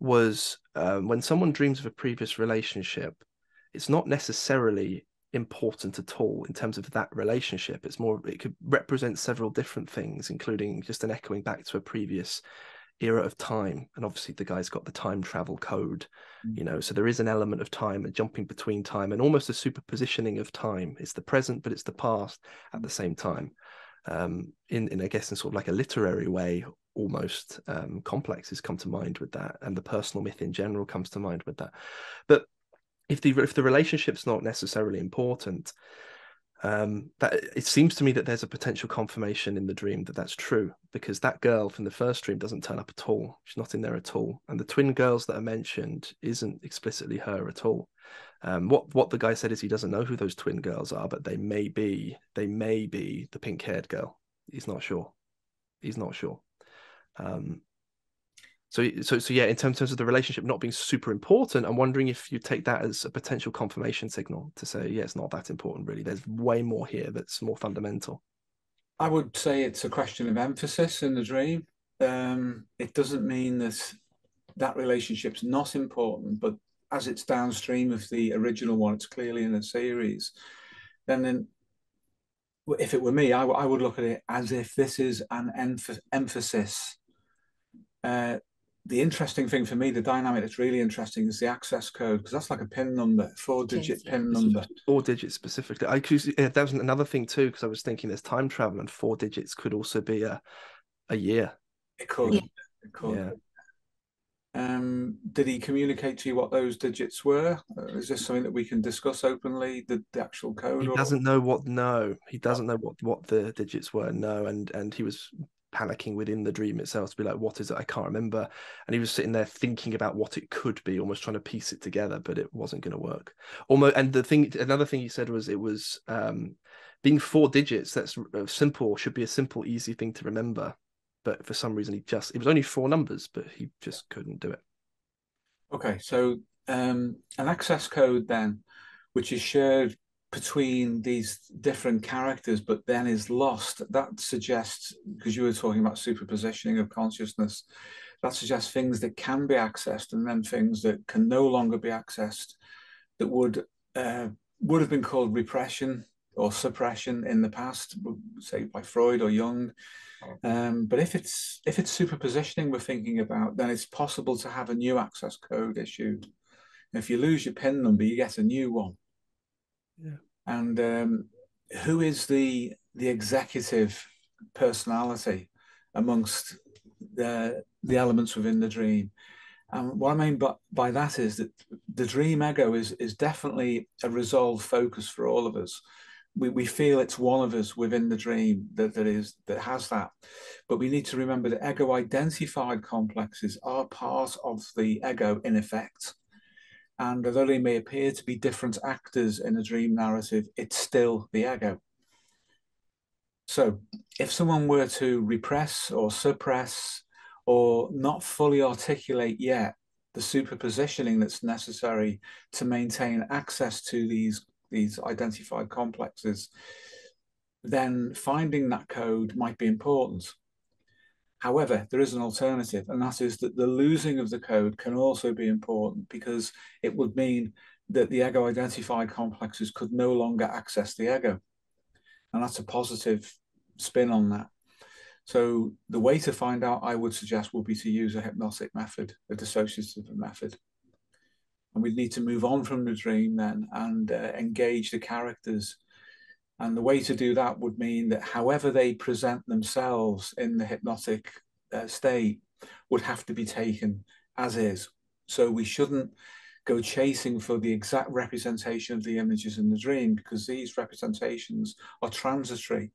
was um, when someone dreams of a previous relationship, it's not necessarily important at all in terms of that relationship. It's more it could represent several different things, including just an echoing back to a previous era of time and obviously the guy's got the time travel code mm. you know so there is an element of time a jumping between time and almost a superpositioning of time it's the present but it's the past at the same time um in, in i guess in sort of like a literary way almost um complexes come to mind with that and the personal myth in general comes to mind with that but if the if the relationship's not necessarily important um, that it seems to me that there's a potential confirmation in the dream that that's true because that girl from the first dream doesn't turn up at all. She's not in there at all, and the twin girls that are mentioned isn't explicitly her at all. Um, what what the guy said is he doesn't know who those twin girls are, but they may be they may be the pink haired girl. He's not sure. He's not sure. Um, so, so, so yeah. In terms, of the relationship not being super important, I'm wondering if you take that as a potential confirmation signal to say, yeah, it's not that important really. There's way more here that's more fundamental. I would say it's a question of emphasis in the dream. Um, it doesn't mean that that relationship's not important, but as it's downstream of the original one, it's clearly in a series. Then, then if it were me, I, I would look at it as if this is an emph- emphasis uh, the interesting thing for me, the dynamic that's really interesting is the access code because that's like a pin number, four digit pin number. Four digits specifically. I yeah, that was another thing too because I was thinking there's time travel and four digits could also be a a year. It could. Yeah. It could. Yeah. Um, did he communicate to you what those digits were? Uh, is this something that we can discuss openly? The, the actual code? He or... doesn't know what. No, he doesn't know what what the digits were. No, and and he was panicking within the dream itself to be like, what is it? I can't remember. And he was sitting there thinking about what it could be, almost trying to piece it together, but it wasn't going to work. Almost. And the thing, another thing he said was it was um, being four digits. That's simple. Should be a simple, easy thing to remember. But for some reason, he just it was only four numbers, but he just couldn't do it. Okay, so um, an access code then, which is shared between these different characters, but then is lost. That suggests, because you were talking about superpositioning of consciousness, that suggests things that can be accessed and then things that can no longer be accessed that would uh, would have been called repression or suppression in the past, say by Freud or Jung. Um, but if it's if it's superpositioning we're thinking about, then it's possible to have a new access code issued. If you lose your PIN number, you get a new one. Yeah. And um, who is the the executive personality amongst the the elements within the dream? And what I mean by, by that is that the dream ego is is definitely a resolved focus for all of us. We, we feel it's one of us within the dream that, that is that has that. But we need to remember that ego identified complexes are part of the ego in effect. And although they may appear to be different actors in a dream narrative, it's still the ego. So if someone were to repress or suppress or not fully articulate yet the superpositioning that's necessary to maintain access to these, these identified complexes, then finding that code might be important. However, there is an alternative, and that is that the losing of the code can also be important because it would mean that the ego identified complexes could no longer access the ego. And that's a positive spin on that. So the way to find out, I would suggest, would be to use a hypnotic method, a dissociative method. And we'd need to move on from the dream then and uh, engage the characters and the way to do that would mean that however they present themselves in the hypnotic uh, state would have to be taken as is. So we shouldn't go chasing for the exact representation of the images in the dream because these representations are transitory.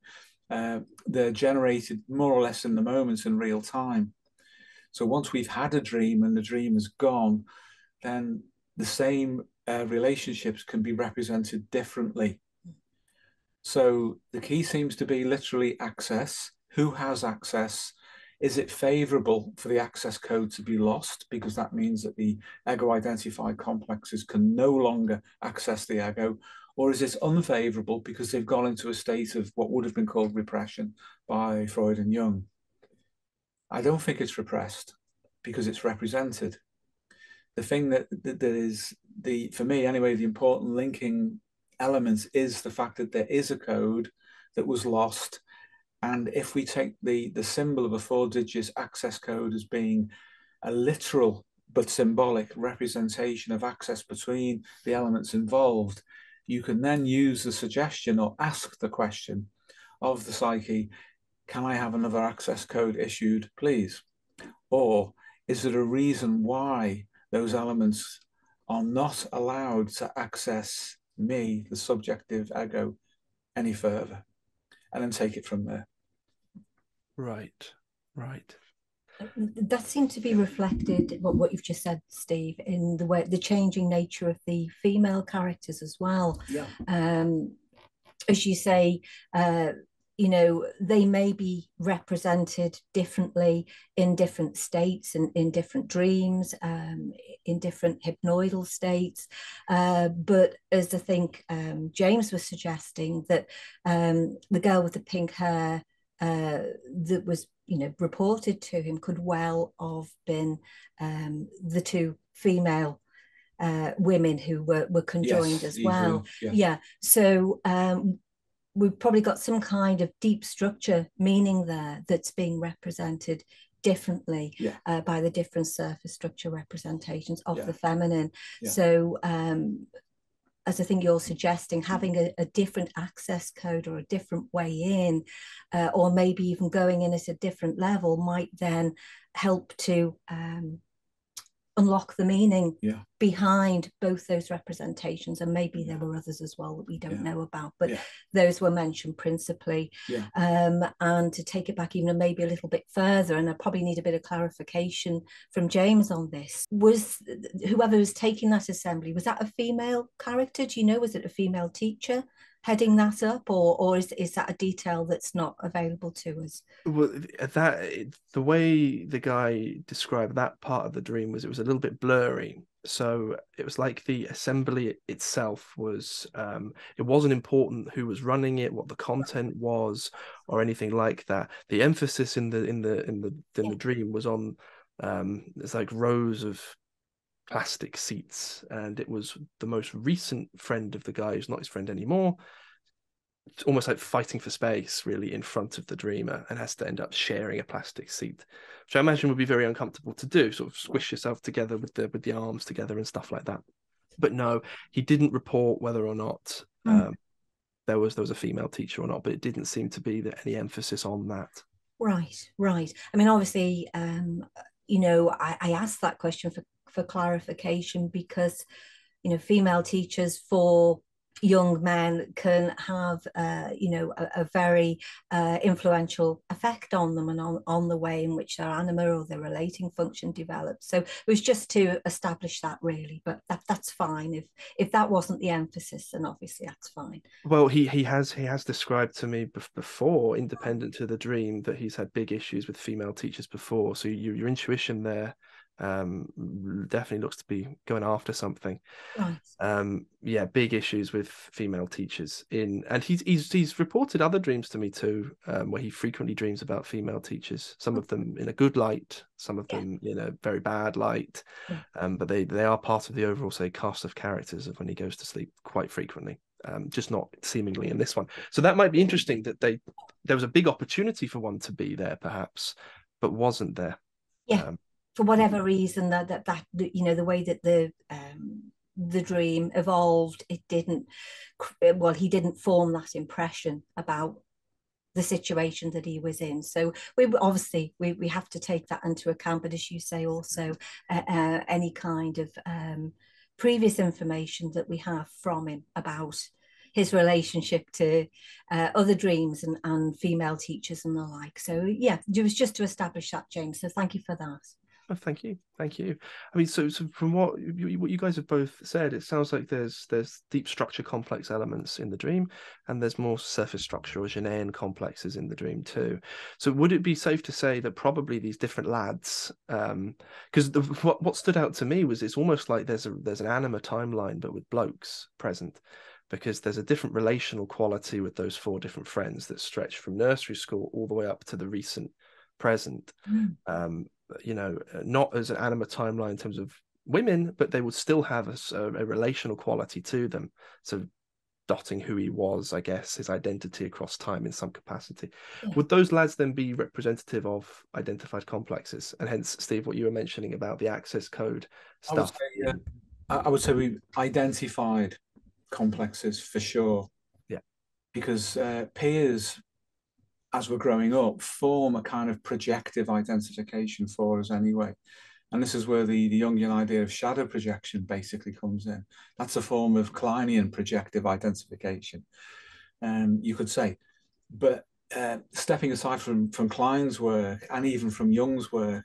Uh, they're generated more or less in the moment in real time. So once we've had a dream and the dream is gone, then the same uh, relationships can be represented differently so the key seems to be literally access. Who has access? Is it favorable for the access code to be lost? Because that means that the ego identified complexes can no longer access the ego. Or is it unfavorable because they've gone into a state of what would have been called repression by Freud and Jung? I don't think it's repressed because it's represented. The thing that, that, that is the, for me anyway, the important linking elements is the fact that there is a code that was lost. And if we take the, the symbol of a four digits access code as being a literal but symbolic representation of access between the elements involved, you can then use the suggestion or ask the question of the psyche, can I have another access code issued, please? Or is there a reason why those elements are not allowed to access me, the subjective ego, any further, and then take it from there. Right, right. That seemed to be reflected what, what you've just said, Steve, in the way the changing nature of the female characters as well. Yeah. Um, as you say, uh, you know they may be represented differently in different states and in different dreams um, in different hypnoidal states uh, but as i think um, james was suggesting that um, the girl with the pink hair uh, that was you know reported to him could well have been um, the two female uh, women who were, were conjoined yes, as well. Yeah. yeah. So um, we've probably got some kind of deep structure meaning there that's being represented differently yeah. uh, by the different surface structure representations of yeah. the feminine. Yeah. So, um, as I think you're suggesting, having a, a, different access code or a different way in, uh, or maybe even going in at a different level, might then help to um, unlock the meaning yeah. behind both those representations and maybe there were others as well that we don't yeah. know about but yeah. those were mentioned principally um, and to take it back even maybe a little bit further and i probably need a bit of clarification from james on this was whoever was taking that assembly was that a female character do you know was it a female teacher heading that up or or is, is that a detail that's not available to us? Well that the way the guy described that part of the dream was it was a little bit blurry. So it was like the assembly itself was um, it wasn't important who was running it what the content was or anything like that. The emphasis in the in the in the in the dream was on um, it's like rows of plastic seats, and it was the most recent friend of the guy who's not his friend anymore. It's almost like fighting for space, really, in front of the dreamer, and has to end up sharing a plastic seat, which I imagine would be very uncomfortable to do. Sort of squish yourself together with the with the arms together and stuff like that. But no, he didn't report whether or not mm. um, there was there was a female teacher or not. But it didn't seem to be that any emphasis on that. Right, right. I mean, obviously, um, you know, I, I asked that question for for clarification because you know female teachers for young men can have uh, you know a, a very uh, influential effect on them and on, on the way in which their anima or their relating function develops. So it was just to establish that really but that, that's fine. If if that wasn't the emphasis then obviously that's fine. Well he he has he has described to me before independent to the dream that he's had big issues with female teachers before. So you, your intuition there um, definitely looks to be going after something. Nice. Um, yeah, big issues with female teachers in, and he's he's he's reported other dreams to me too, um, where he frequently dreams about female teachers. Some of them in a good light, some of them yeah. in a very bad light. Yeah. Um, but they they are part of the overall say cast of characters of when he goes to sleep quite frequently. Um, just not seemingly in this one. So that might be interesting that they there was a big opportunity for one to be there, perhaps, but wasn't there. Yeah. Um, for whatever reason that that, that you know the way that the um, the dream evolved it didn't well he didn't form that impression about the situation that he was in. So we obviously we, we have to take that into account. But as you say also uh, uh, any kind of um, previous information that we have from him about his relationship to uh, other dreams and, and female teachers and the like. So yeah it was just to establish that james. So thank you for that Oh, thank you, thank you. I mean, so, so from what you, what you guys have both said, it sounds like there's there's deep structure complex elements in the dream, and there's more surface structure or Genean complexes in the dream too. So, would it be safe to say that probably these different lads, because um, what what stood out to me was it's almost like there's a there's an anima timeline, but with blokes present because there's a different relational quality with those four different friends that stretch from nursery school all the way up to the recent present. Mm. Um, you know, uh, not as an anima timeline in terms of women, but they would still have a, a, relational quality to them. So dotting who he was, I guess, his identity across time in some capacity. Yeah. Would those lads then be representative of identified complexes? And hence, Steve, what you were mentioning about the access code stuff. I would say, yeah. I would say we identified complexes for sure. Yeah. Because uh, peers as we're growing up, form a kind of projective identification for us anyway. And this is where the, the Jungian idea of shadow projection basically comes in. That's a form of Kleinian projective identification, um, you could say. But uh, stepping aside from, from Klein's work and even from Jung's work,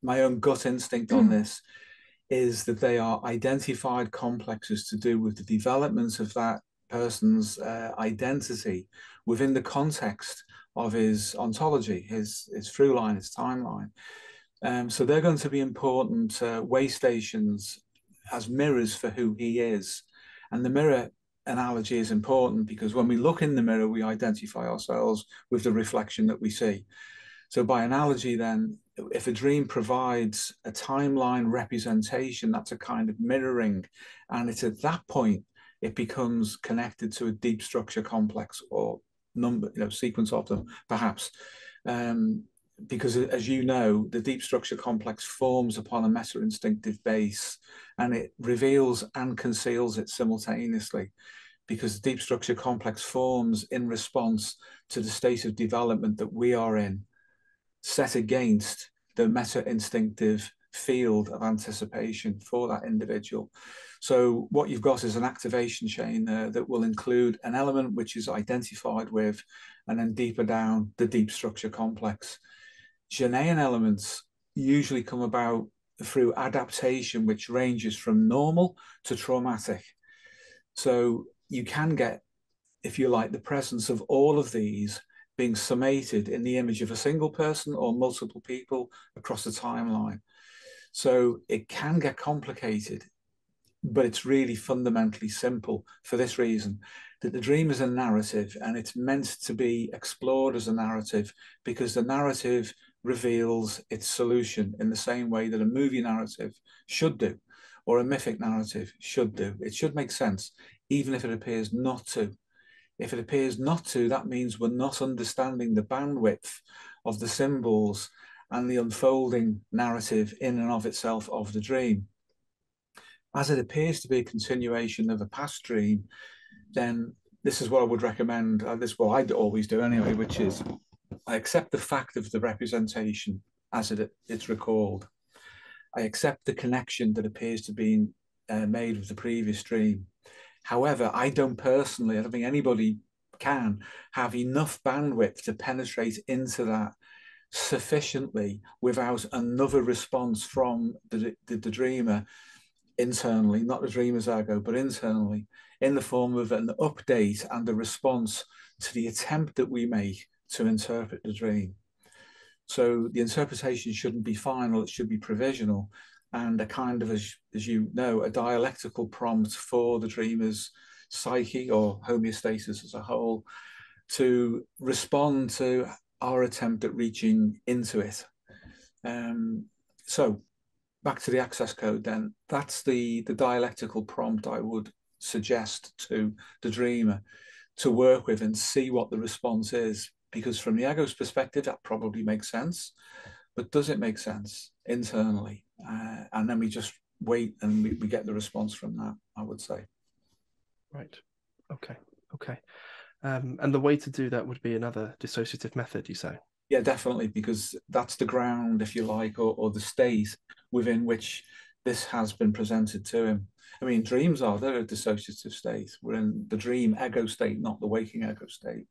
my own gut instinct on mm. this is that they are identified complexes to do with the development of that person's uh, identity within the context of his ontology, his, his through line, his timeline. Um, so they're going to be important uh, way stations as mirrors for who he is. And the mirror analogy is important because when we look in the mirror, we identify ourselves with the reflection that we see. So by analogy, then, if a dream provides a timeline representation, that's a kind of mirroring. And it's at that point it becomes connected to a deep structure complex or number, you know, sequence of them, perhaps. Um, because as you know, the deep structure complex forms upon a meta-instinctive base and it reveals and conceals it simultaneously because the deep structure complex forms in response to the state of development that we are in, set against the meta-instinctive field of anticipation for that individual. So what you've got is an activation chain there that will include an element which is identified with, and then deeper down the deep structure complex. Janaean elements usually come about through adaptation, which ranges from normal to traumatic. So you can get, if you like, the presence of all of these being summated in the image of a single person or multiple people across the timeline. So it can get complicated, but it's really fundamentally simple for this reason that the dream is a narrative and it's meant to be explored as a narrative because the narrative reveals its solution in the same way that a movie narrative should do or a mythic narrative should do. It should make sense, even if it appears not to. If it appears not to, that means we're not understanding the bandwidth of the symbols and the unfolding narrative in and of itself of the dream. As it appears to be a continuation of a past dream, then this is what I would recommend. Uh, this is what I'd always do anyway, which is I accept the fact of the representation as it, it's recalled. I accept the connection that appears to be uh, made with the previous dream. However, I don't personally, I don't think anybody can have enough bandwidth to penetrate into that sufficiently without another response from the, the, the dreamer internally, not the dreamer's ego, but internally, in the form of an update and a response to the attempt that we make to interpret the dream. So the interpretation shouldn't be final, it should be provisional and a kind of, as, as you know, a dialectical prompt for the dreamer's psyche or homeostasis as a whole to respond to our attempt at reaching into it. Um, so back to the access code then, that's the, the dialectical prompt I would suggest to the dreamer to work with and see what the response is. Because from the ego's perspective, that probably makes sense. But does it make sense internally? Uh, and then we just wait and we, we get the response from that, I would say. Right. Okay. Okay. Um, and the way to do that would be another dissociative method, you say? Yeah, definitely, because that's the ground, if you like, or, or the state within which this has been presented to him. I mean, dreams are, they're a dissociative state. We're in the dream ego state, not the waking ego state.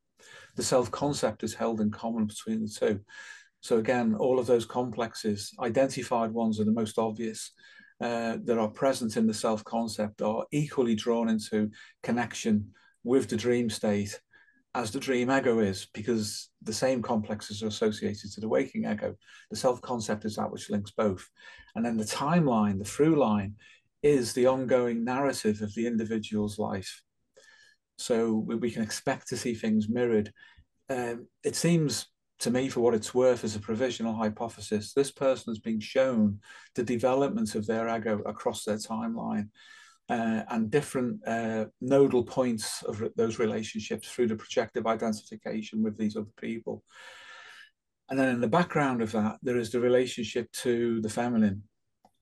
The self concept is held in common between the two. So again, all of those complexes, identified ones are the most obvious, uh, that are present in the self-concept are equally drawn into connection with the dream state as the dream ego is, because the same complexes are associated to the waking ego. The self-concept is that which links both. And then the timeline, the through line, is the ongoing narrative of the individual's life. So we, we can expect to see things mirrored. Um, it seems to me, for what it's worth, as a provisional hypothesis, this person has been shown the development of their ego across their timeline uh, and different uh, nodal points of those relationships through the projective identification with these other people. And then in the background of that, there is the relationship to the feminine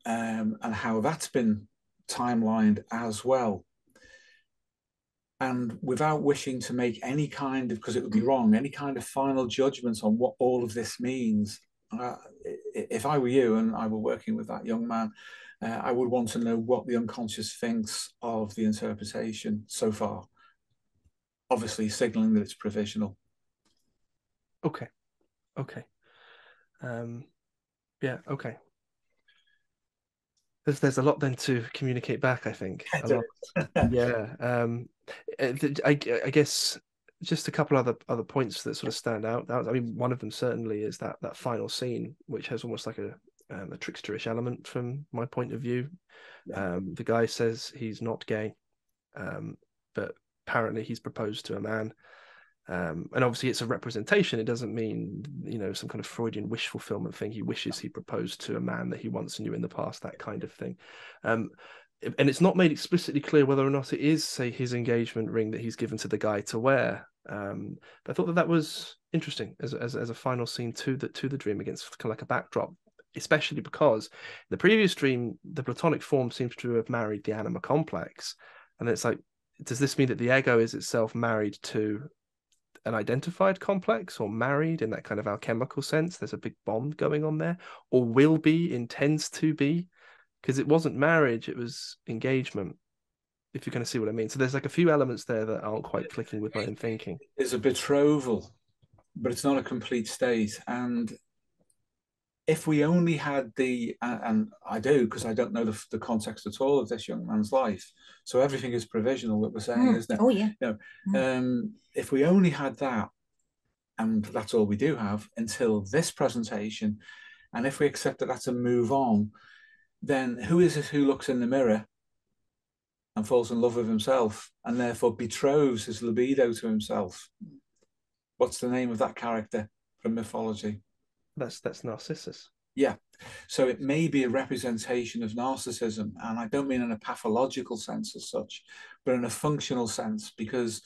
um, and how that's been timelined as well and without wishing to make any kind of because it would be wrong any kind of final judgments on what all of this means uh, if i were you and i were working with that young man uh, i would want to know what the unconscious thinks of the interpretation so far obviously signaling that it's provisional okay okay um yeah okay there's there's a lot then to communicate back. I think. yeah. Um, eh, I, I guess just a couple other other points that sort of stand out. That, I mean, one of them certainly is that that final scene, which has almost like a um, a tricksterish element from my point of view. Yeah. Um, the guy says he's not gay, um, but apparently he's proposed to a man. Um, and obviously, it's a representation. It doesn't mean, you know, some kind of Freudian wish fulfillment thing. He wishes he proposed to a man that he once knew in the past, that kind of thing. Um, and it's not made explicitly clear whether or not it is, say, his engagement ring that he's given to the guy to wear. Um, but I thought that that was interesting as, as, as a final scene to the to the dream against kind of like a backdrop, especially because the previous dream, the platonic form seems to have married the anima complex, and it's like, does this mean that the ego is itself married to an identified complex or married in that kind of alchemical sense. There's a big bond going on there, or will be, intends to be, because it wasn't marriage, it was engagement. If you're going to see what I mean. So there's like a few elements there that aren't quite clicking with my own thinking. It's a betrothal, but it's not a complete state. And if we only had the and I do because I don't know the, the, context at all of this young man's life, so everything is provisional that we're saying, mm. isn't it? Oh yeah. You know, mm. um, if we only had that, and that's all we do have until this presentation, and if we accept that that's a move on, then who is it who looks in the mirror and falls in love with himself and therefore betroths his libido to himself? What's the name of that character from mythology? That's that's Narcissus. Yeah. So it may be a representation of narcissism. And I don't mean in a pathological sense as such, but in a functional sense, because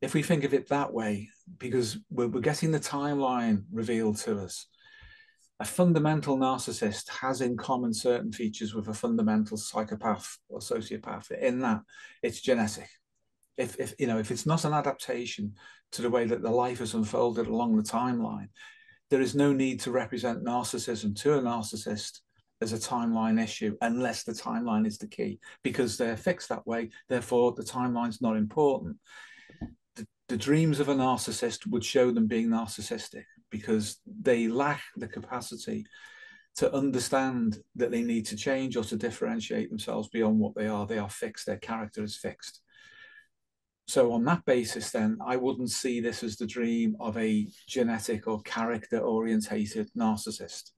if we think of it that way, because we're, we're getting the timeline revealed to us, a fundamental narcissist has in common certain features with a fundamental psychopath or sociopath in that it's genetic. If, if you know if it's not an adaptation to the way that the life has unfolded along the timeline, there is no need to represent narcissism to a narcissist as a timeline issue unless the timeline is the key because they're fixed that way therefore the timeline's not important. The, the dreams of a narcissist would show them being narcissistic because they lack the capacity to understand that they need to change or to differentiate themselves beyond what they are. They are fixed their character is fixed so on that basis, then I wouldn't see this as the dream of a genetic or character orientated narcissist.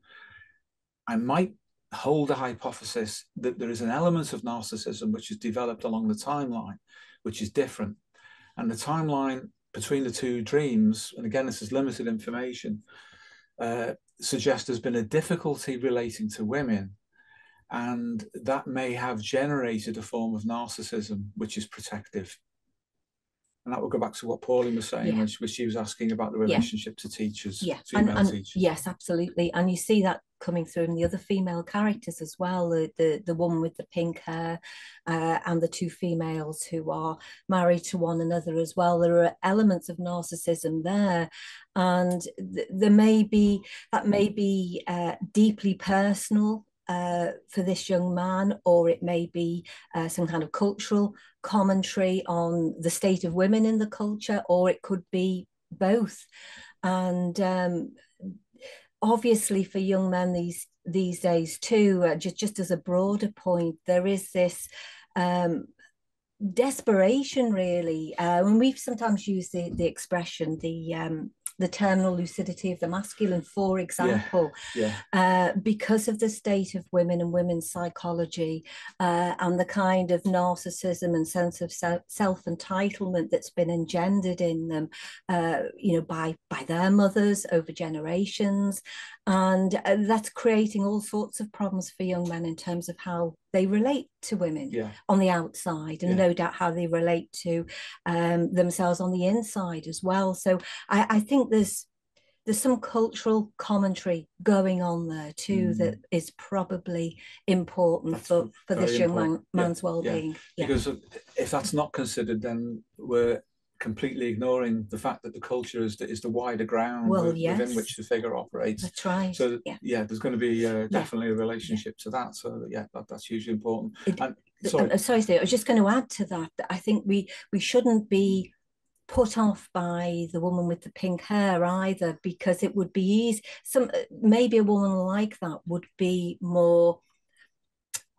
I might hold a hypothesis that there is an element of narcissism which is developed along the timeline, which is different. And the timeline between the two dreams, and again, this is limited information, uh, suggests there's been a difficulty relating to women. And that may have generated a form of narcissism, which is protective and that will go back to what Pauline was saying yeah. when, she, she, was asking about the relationship yeah. to teachers, yeah, and, and teachers. yes, absolutely, and you see that coming through in the other female characters as well. The the, the woman with the pink hair, uh, and the two females who are married to one another as well. There are elements of narcissism there, and th- there may be that may be uh, deeply personal uh, for this young man, or it may be uh, some kind of cultural commentary on the state of women in the culture, or it could be both. And um, obviously, for young men these these days too, uh, just just as a broader point, there is this. Um, desperation really uh, when we've sometimes used the, the expression the um, the terminal lucidity of the masculine, for example, yeah, yeah. Uh, because of the state of women and women's psychology uh, and the kind of narcissism and sense of self entitlement that's been engendered in them, uh, you know, by by their mothers over generations, and uh, that's creating all sorts of problems for young men in terms of how they relate to women yeah. on the outside and yeah. no doubt how they relate to um, themselves on the inside as well so I, I, think there's there's some cultural commentary going on there too mm. that is probably important that's for, for this young man, man's yeah. well-being because if that's not considered then we're completely ignoring the fact that the culture is the, is the wider ground well, yes. within which the figure operates. That's right. So yeah, yeah there's going to be uh, definitely yeah. a relationship to that. So yeah, that, that's hugely important. It, and, sorry, uh, sorry, Steve, I was just going to add to that that I think we we shouldn't be put off by the woman with the pink hair either because it would be easy some uh, maybe a woman like that would be more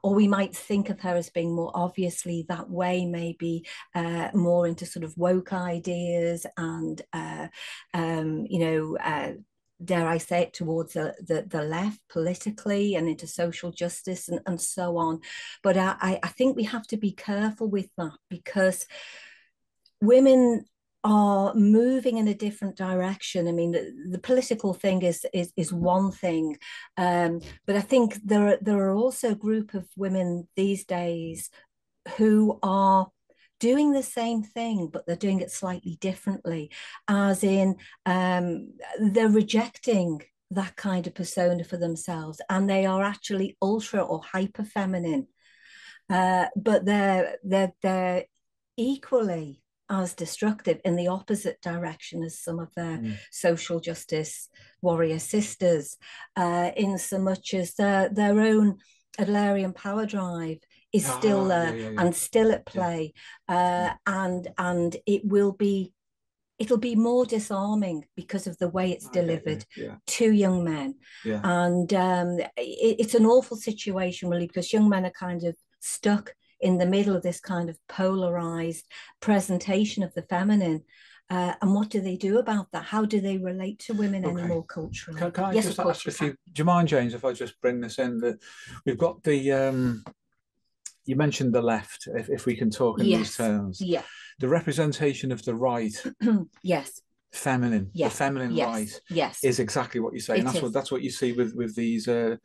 or we might think of her as being more obviously that way, maybe uh, more into sort of woke ideas and, uh, um, you know, uh, dare I say it, towards the, the, the, left politically and into social justice and, and so on. But I, I think we have to be careful with that because women are moving in a different direction. I mean, the, the political thing is is is one thing, um, but I think there are there are also a group of women these days who are doing the same thing, but they're doing it slightly differently, as in um, they're rejecting that kind of persona for themselves, and they are actually ultra or hyper feminine, uh, but they're they're they're equally as destructive in the opposite direction as some of their mm. social justice warrior sisters, uh, in so much as their, their own Adlerian power drive is ah, still there yeah, yeah, yeah. and still at play. Uh, and and it will be it'll be more disarming because of the way it's delivered yeah. to young men. And um, it, it's an awful situation, really, because young men are kind of stuck in the middle of this kind of polarized presentation of the feminine. Uh, and what do they do about that? How do they relate to women okay. anymore culturally? Can, can I yes, just ask you, do you mind, James, if I just bring this in? That we've got the um, you mentioned the left, if, if we can talk in yes. these terms. Yeah. The representation of the right. yes. Feminine. Yes. The feminine yes. right. Yes. Is exactly what you say. And that's is. what that's what you see with with these uh,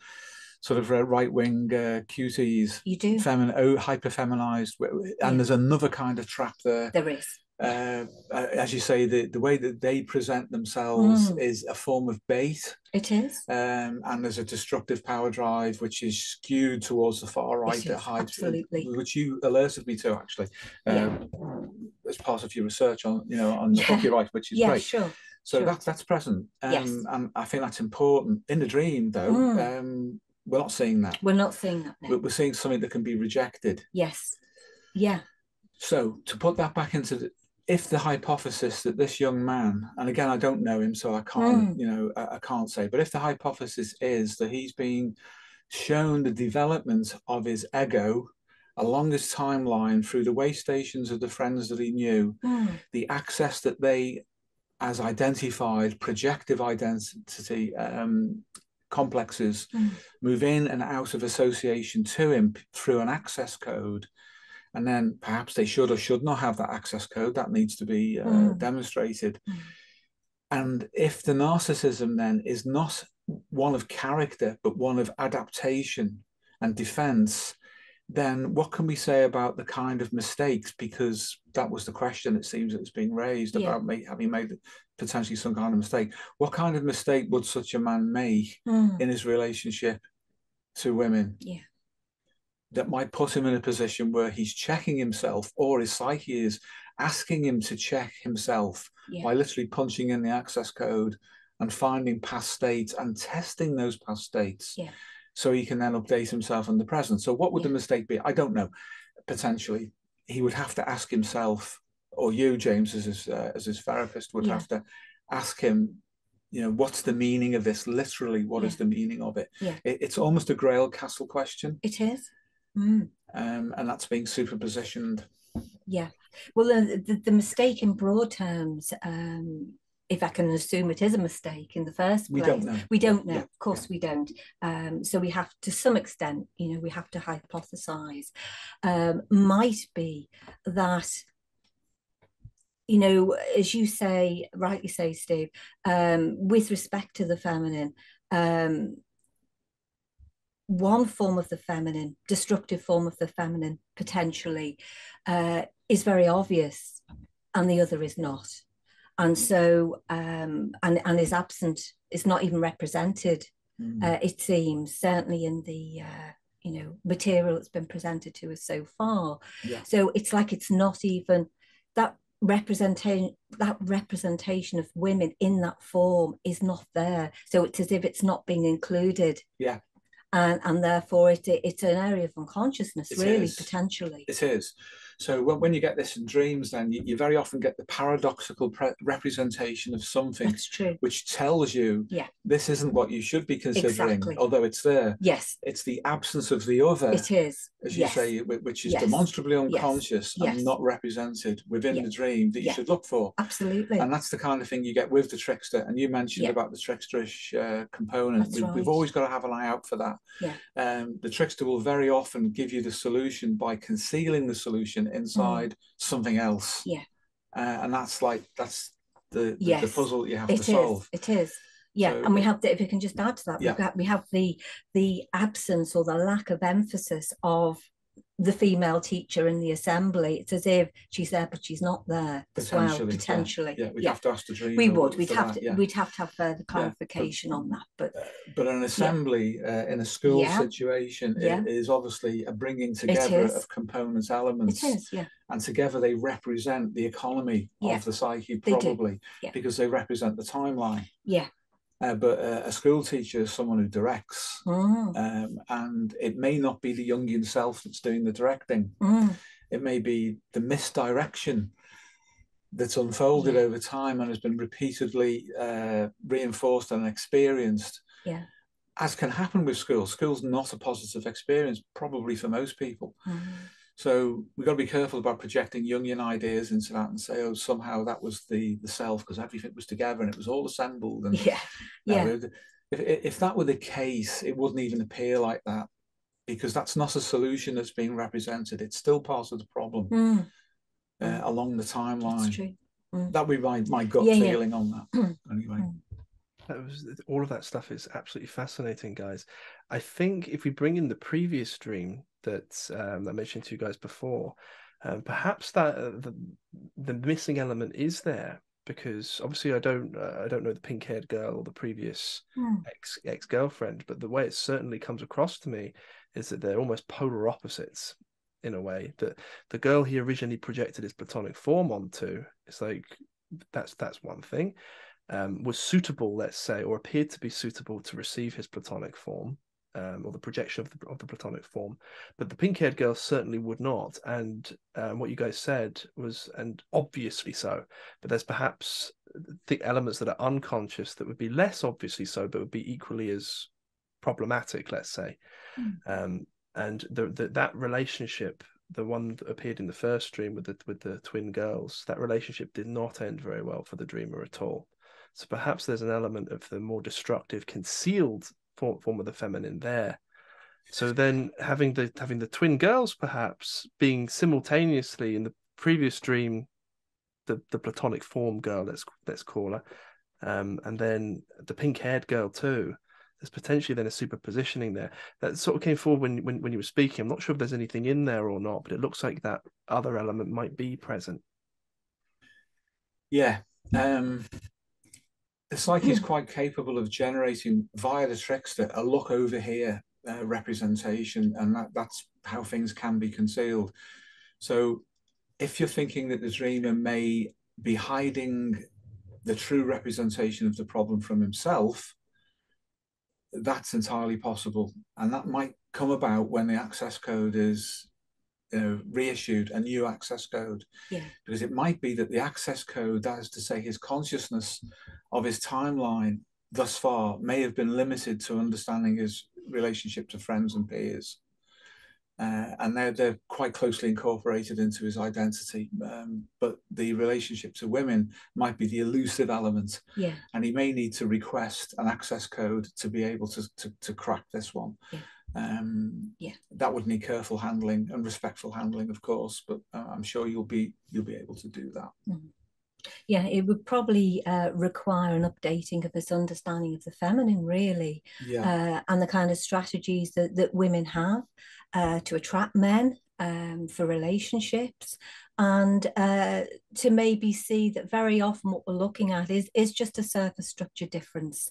sort of uh, right wing uh, cuties. You do. Feminine, oh, hyper feminized. And yeah. there's another kind of trap there. There is uh, as you say, the, the way that they present themselves mm. is a form of bait. It is. Um, and there's a destructive power drive which is skewed towards the far right that hides, absolutely. which you alerted me to actually, um, yeah. as part of your research on, you know, on the yeah. right, which is yeah, great. Sure. So sure. that's that's present, um, yes. and I think that's important. In the dream, though, mm. um, we're not seeing that. We're not seeing that. No. We're seeing something that can be rejected. Yes. Yeah. So to put that back into the, if the hypothesis that this young man, and again, I don't know him, so I can't, mm. you know, I, I, can't say, but if the hypothesis is that he's being shown the development of his ego along his timeline through the way stations of the friends that he knew, mm. the access that they, as identified projective identity um, complexes, mm. move in and out of association to him through an access code and then perhaps they should or should not have that access code that needs to be uh, mm. demonstrated mm. and if the narcissism then is not one of character but one of adaptation and defense then what can we say about the kind of mistakes because that was the question it seems that's being raised yeah. about me having made potentially some kind of mistake what kind of mistake would such a man make mm. in his relationship to women yeah that might put him in a position where he's checking himself or his psyche is asking him to check himself yeah. by literally punching in the access code and finding past states and testing those past states yeah. So he can then update himself in the present. So, what would yeah. the mistake be? I don't know. Potentially, he would have to ask himself, or you, James, as his, uh, as his therapist, would have to ask him you know what's the meaning of this literally What is the meaning of it? yeah. it it's almost a grail castle question it is Mm. Um, and that's being superpositioned. Yeah. Well, the, the, the mistake in broad terms, um, if I can assume it is a mistake in the first place, we don't know. We don't know. Yeah. Of course, yeah. we don't. Um, so we have, to some extent, you know, we have to hypothesize. Um, might be that you know, as you say, rightly say, Steve, um, with respect to the feminine, um, one form of the feminine, destructive form of the feminine, potentially, uh, is very obvious, and the other is not. And so, um, and and is absent, is not even represented. Mm. Uh, it seems certainly in the uh, you know material that's been presented to us so far. Yeah. So it's like it's not even that representation that representation of women in that form is not there so it's as if it's not being included yeah and and therefore it, it's an area of unconsciousness it really is. potentially it is so when, when you get this in dreams, then you, you very often get the paradoxical representation of something which tells you yeah. this isn't what you should be considering, exactly. although it's there. Yes. It's the absence of the other. It is. As you yes. say, which is yes. demonstrably unconscious yes. and not represented within the dream that you should look for. Absolutely. And that's the kind of thing you get with the trickster. And you mentioned about the tricksterish uh, component. We, right. We've always got to have an eye out for that. Yeah. Um, the trickster will very often give you the solution by concealing the solution inside mm. something else. Yeah. Uh, and that's like that's the, the, yes. the puzzle you have it to is. solve. It is. Yeah, so, and we have the, if you can just add to that, yeah. got, we have the the absence or the lack of emphasis of the female teacher in the assembly. It's as if she's there, but she's not there as well. Potentially, yeah, yeah we'd yeah. have to ask the dream. We would. We'd have that, to. Yeah. We'd have to have further clarification but, on that. But uh, but an assembly uh, in a school situation is obviously a bringing together of components, elements. It is, yeah. And together they represent the economy of the psyche, probably because they represent the timeline. Yeah. Uh, but uh, a school teacher is someone who directs, mm. um, and it may not be the Jungian self that's doing the directing. Mm. It may be the misdirection that's unfolded yeah. over time and has been repeatedly uh, reinforced and experienced. Yeah. As can happen with schools. School's not a positive experience, probably for most people. Mm. So we've got to be careful about projecting Jungian ideas into that and say, oh, somehow that was the the self because everything was together and it was all assembled. And yeah, yeah. if if that were the case, it wouldn't even appear like that because that's not a solution that's being represented. It's still part of the problem mm. uh, along the timeline. That's true. Mm. That would be my, my gut yeah, feeling yeah. on that. anyway. Mm. That was all of that stuff is absolutely fascinating, guys. I think if we bring in the previous dream that um, I mentioned to you guys before, um, perhaps that uh, the the missing element is there because obviously I don't uh, I don't know the pink haired girl or the previous mm. ex ex girlfriend, but the way it certainly comes across to me is that they're almost polar opposites in a way. That the girl he originally projected his platonic form onto, it's like that's that's one thing. Um, was suitable, let's say, or appeared to be suitable to receive his platonic form um, or the projection of the, of the platonic form. But the pink haired girl certainly would not. And um, what you guys said was, and obviously so, but there's perhaps the elements that are unconscious that would be less obviously so, but would be equally as problematic, let's say. Mm. Um, and the, the, that relationship, the one that appeared in the first dream with the with the twin girls, that relationship did not end very well for the dreamer at all. So perhaps there's an element of the more destructive, concealed form, form of the feminine there. So then having the having the twin girls perhaps being simultaneously in the previous dream, the the platonic form girl, let's let's call her, um, and then the pink haired girl too. There's potentially then a superpositioning there. That sort of came forward when, when when you were speaking. I'm not sure if there's anything in there or not, but it looks like that other element might be present. Yeah. Um, the psyche is quite capable of generating via the trickster a look over here uh, representation, and that, that's how things can be concealed. So, if you're thinking that the dreamer may be hiding the true representation of the problem from himself, that's entirely possible, and that might come about when the access code is know, reissued a new access code. Yeah. Because it might be that the access code, that is to say, his consciousness of his timeline thus far may have been limited to understanding his relationship to friends and peers. Uh, and they're, they're quite closely incorporated into his identity. Um, but the relationship to women might be the elusive element. Yeah. And he may need to request an access code to be able to, to, to crack this one. Yeah. Um, yeah, that would need careful handling and respectful handling, of course. But uh, I'm sure you'll be you'll be able to do that. Mm. Yeah, it would probably uh, require an updating of this understanding of the feminine, really, yeah. uh, and the kind of strategies that, that women have uh, to attract men um, for relationships, and uh, to maybe see that very often what we're looking at is is just a surface structure difference.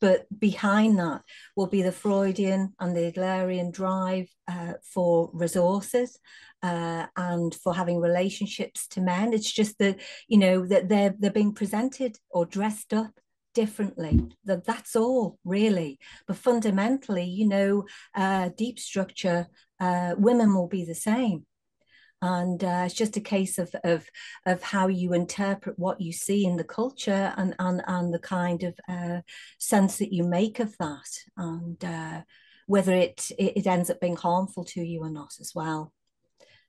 But behind that will be the Freudian and the Adlerian drive uh, for resources uh, and for having relationships to men. It's just that you know that they're they're being presented or dressed up differently. That that's all really. But fundamentally, you know, uh, deep structure, uh, women will be the same and uh, it's just a case of, of of how you interpret what you see in the culture and and, and the kind of uh, sense that you make of that. And uh, whether it, it ends up being harmful to you or not as well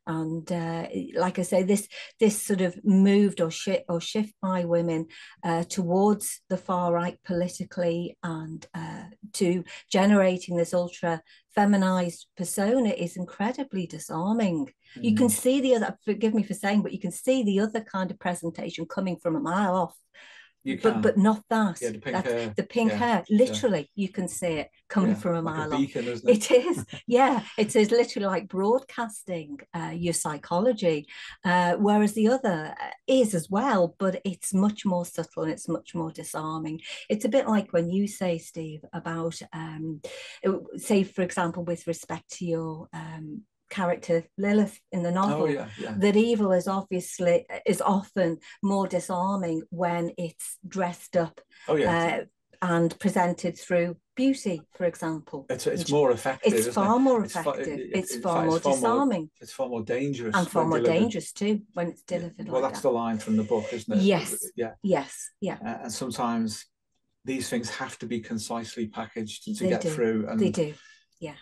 and uh, like I say, this this sort of moved or shift or shift by women uh, towards the far right politically and uh, to generating this ultra feminized persona is incredibly disarming. Mm. You can mm. see the other. Forgive me for saying, but you can see the other kind of presentation coming from a mile off You but can. but not that. Yeah, the pink That's hair. the pink Yeah, hair. Literally, you can see it coming Yeah, from a like mile a off. beacon, isn't it? It is, yeah. It is literally like broadcasting uh, your psychology, uh, whereas the other uh, is as well, but it's much more subtle and it's much more disarming. It's a bit like when you say, Steve, about, um, say, for example, with respect to your um, character Lilith in the novel. Oh yeah, yeah. That evil is obviously is often more disarming when it's dressed up Oh yeah. uh, and presented through beauty, for example. it's it's more effective. it's far it? more It's effective. it- it's far fact, more it's far more- disarming It's far more dangerous. and far more delivered. dangerous too when it's delivered Well, like that's that. the line from the book, isn't it? Yes. Yeah. Yes, yeah, Uh, and sometimes these things have to be concisely packaged to They get do. through, and they do.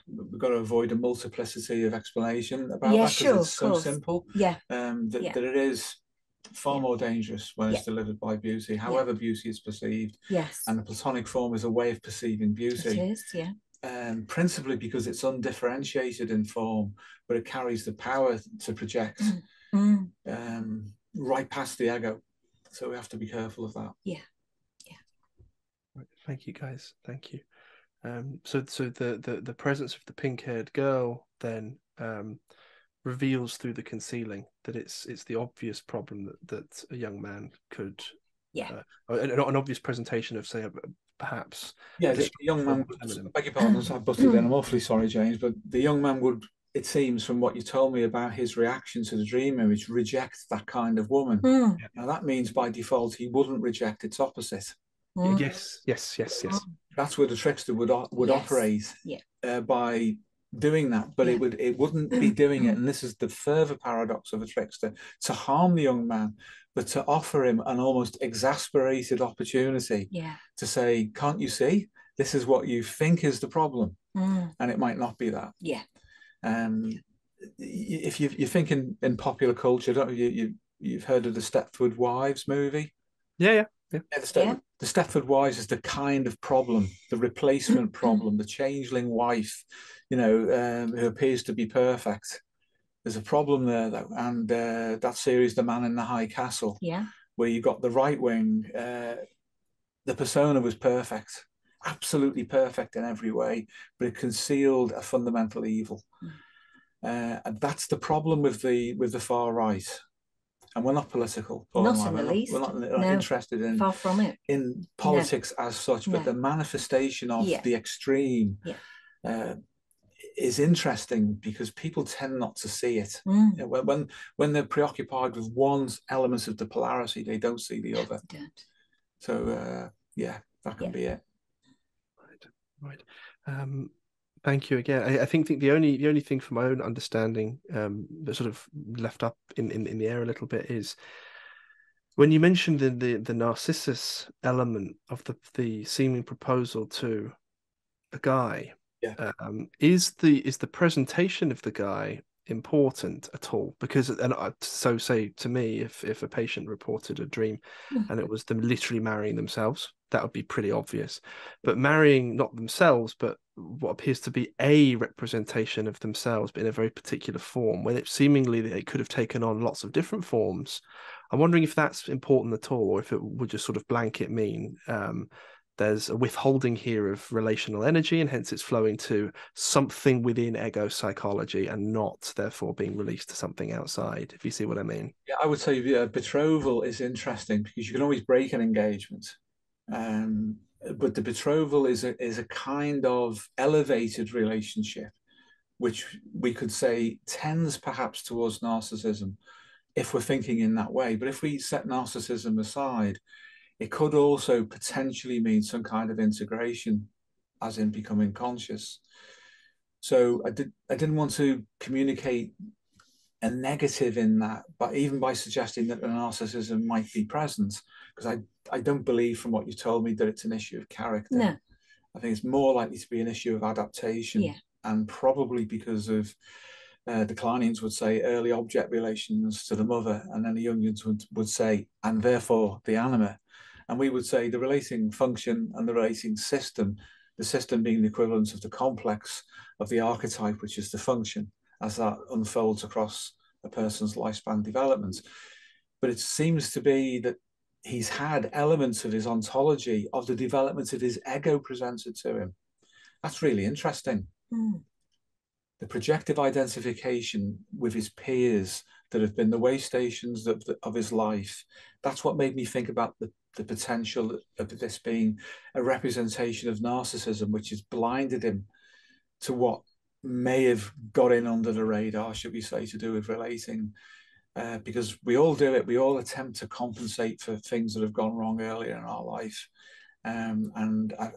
We've got to avoid a multiplicity of explanation about Yeah, that because sure, it's of so course. simple Yeah, um, that, Yeah. that it is far Yeah. more dangerous when it's delivered by beauty, however beauty is perceived. yes. And the platonic form is a way of perceiving beauty, is, yeah. um, principally because it's undifferentiated in form, but it carries the power to project Mm, um, right past the ego. So we have to be careful of that. Yeah yeah right, Thank you, guys. Thank you. Um, so, so the, the the presence of the pink-haired girl then um, reveals through the concealing that it's it's the obvious problem that, that a young man could, Yeah. uh, an, an obvious presentation of say a, perhaps Yeah, This the young man. feminine. Beg your pardon, I busted in. I'm awfully sorry, James, but the young man would, it seems, from what you told me about his reaction to the dream image, reject that kind of woman. Mm, Now that means by default he wouldn't reject its opposite. Mm, yes, yes, yes, yes. That's where the trickster would would Yes. operate Yeah. uh, by doing that, but Yeah. it would it wouldn't be doing it. And this is the further paradox of a trickster to harm the young man, but to offer him an almost exasperated opportunity Yeah. to say, "Can't you see? This is what you think is the problem." Mm, and it might not be that. yeah. Um, y- if you, you're thinking in popular culture, don't you, you? You've heard of the Stepford Wives movie. Yeah, yeah. Yeah, the, Step, Yeah. the Stepford Wives is the kind of problem, the replacement problem, the changeling wife, you know, um, who appears to be perfect. There's a problem there, though, and uh, that series, The Man in the High Castle, Yeah. where you got the right wing, uh, the persona was perfect, absolutely perfect in every way, but it concealed a fundamental evil. Uh, and that's the problem with the with the far right. And we're not political. Paul Not and in the we're not, least. We're not, we're not No. interested in Far from it. in politics as such, but No. the manifestation of Yeah. the extreme Yeah. uh, is interesting because people tend not to see it. Mm, You know, when, when when they're preoccupied with one element of the polarity, they don't see the other. don't. So uh, yeah, that can Yeah. be it. Right, right. Um, thank you again. I, I think, the only the only thing from my own understanding um, that sort of left up in, in, in the air a little bit is when you mentioned the, the the narcissus element of the the seeming proposal to a guy. Yeah. Um, is the is the presentation of the guy important at all? Because and I, so say to me, if if a patient reported a dream and it was them literally marrying themselves, that would be pretty obvious. But marrying not themselves, but what appears to be a representation of themselves, but in a very particular form, when it seemingly they could have taken on lots of different forms. I'm wondering if that's important at all, or if it would just sort of blanket mean um, there's a withholding here of relational energy, and hence it's flowing to something within ego psychology, and not therefore being released to something outside. If you see what I mean. Yeah, I would say uh, betrothal is interesting because you can always break an engagement. Um, but the betrothal is a is a kind of elevated relationship, which we could say tends perhaps towards narcissism, if we're thinking in that way. But if we set narcissism aside, it could also potentially mean some kind of integration, as in becoming conscious. So I did I didn't want to communicate a negative in that, but even by suggesting that the narcissism might be present, because I, I don't believe from what you told me that it's an issue of character. No. I think it's more likely to be an issue of adaptation, Yeah. and probably because of uh, the Kleinians would say early object relations to the mother, and then the Jungians would, would say, and therefore the anima. And we would say the relating function and the relating system, the system being the equivalent of the complex of the archetype, which is the function, as that unfolds across a person's lifespan development. But it seems to be that he's had elements of his ontology of the development of his ego presented to him. That's really interesting. Mm. The projective identification with his peers that have been the way stations of, the, of his life. That's what made me think about the, the potential of this being a representation of narcissism, which has blinded him to what may have got in under the radar, should we say, to do with relating. Uh, because we all do it, we all attempt to compensate for things that have gone wrong earlier in our life. Um, and I,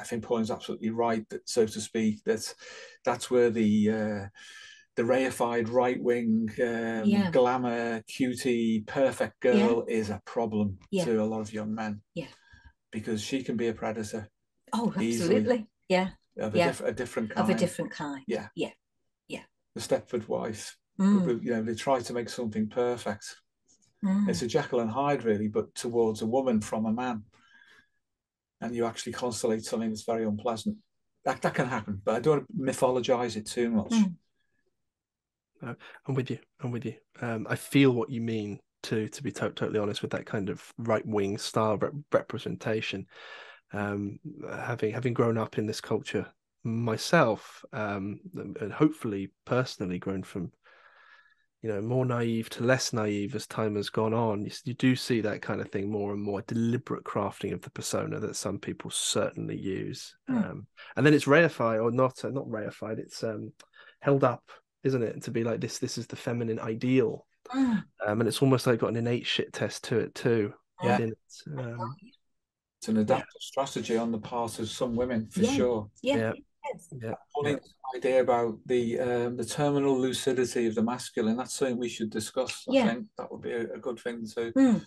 I think Pauline's absolutely right that, so to speak, that that's where the uh, the reified right wing um, yeah. glamour cutie perfect girl yeah. is a problem yeah. to a lot of young men. Yeah, because she can be a predator. Oh, absolutely. Easily. Yeah, of a, yeah. Diff- a different kind. Of a different kind. Yeah. Yeah. Yeah. The Stepford wife. Mm. You know, they try to make something perfect. Mm. It's a Jekyll and Hyde, really, but towards a woman from a man. And you actually constellate something that's very unpleasant. That, that can happen, but I don't want mythologize it too much. Mm. Uh, I'm with you. I'm with you. Um, I feel what you mean. To to be to- totally honest with that kind of right wing style rep- representation, um, having having grown up in this culture myself, um, and hopefully personally grown from you know more naive to less naive as time has gone on you, you, do see that kind of thing more and more deliberate crafting of the persona that some people certainly use mm. um, and then it's reified or not uh, not reified it's um, held up isn't it to be like this this is the feminine ideal mm. um, and it's almost like got an innate shit test to it too yeah. It. Um, it's an adaptive yeah. strategy on the part of some women for yeah. sure. Yeah. Yeah. Yeah. idea about the um, the terminal lucidity of the masculine. That's something we should discuss. I yeah. think that would be a, a good thing to mm.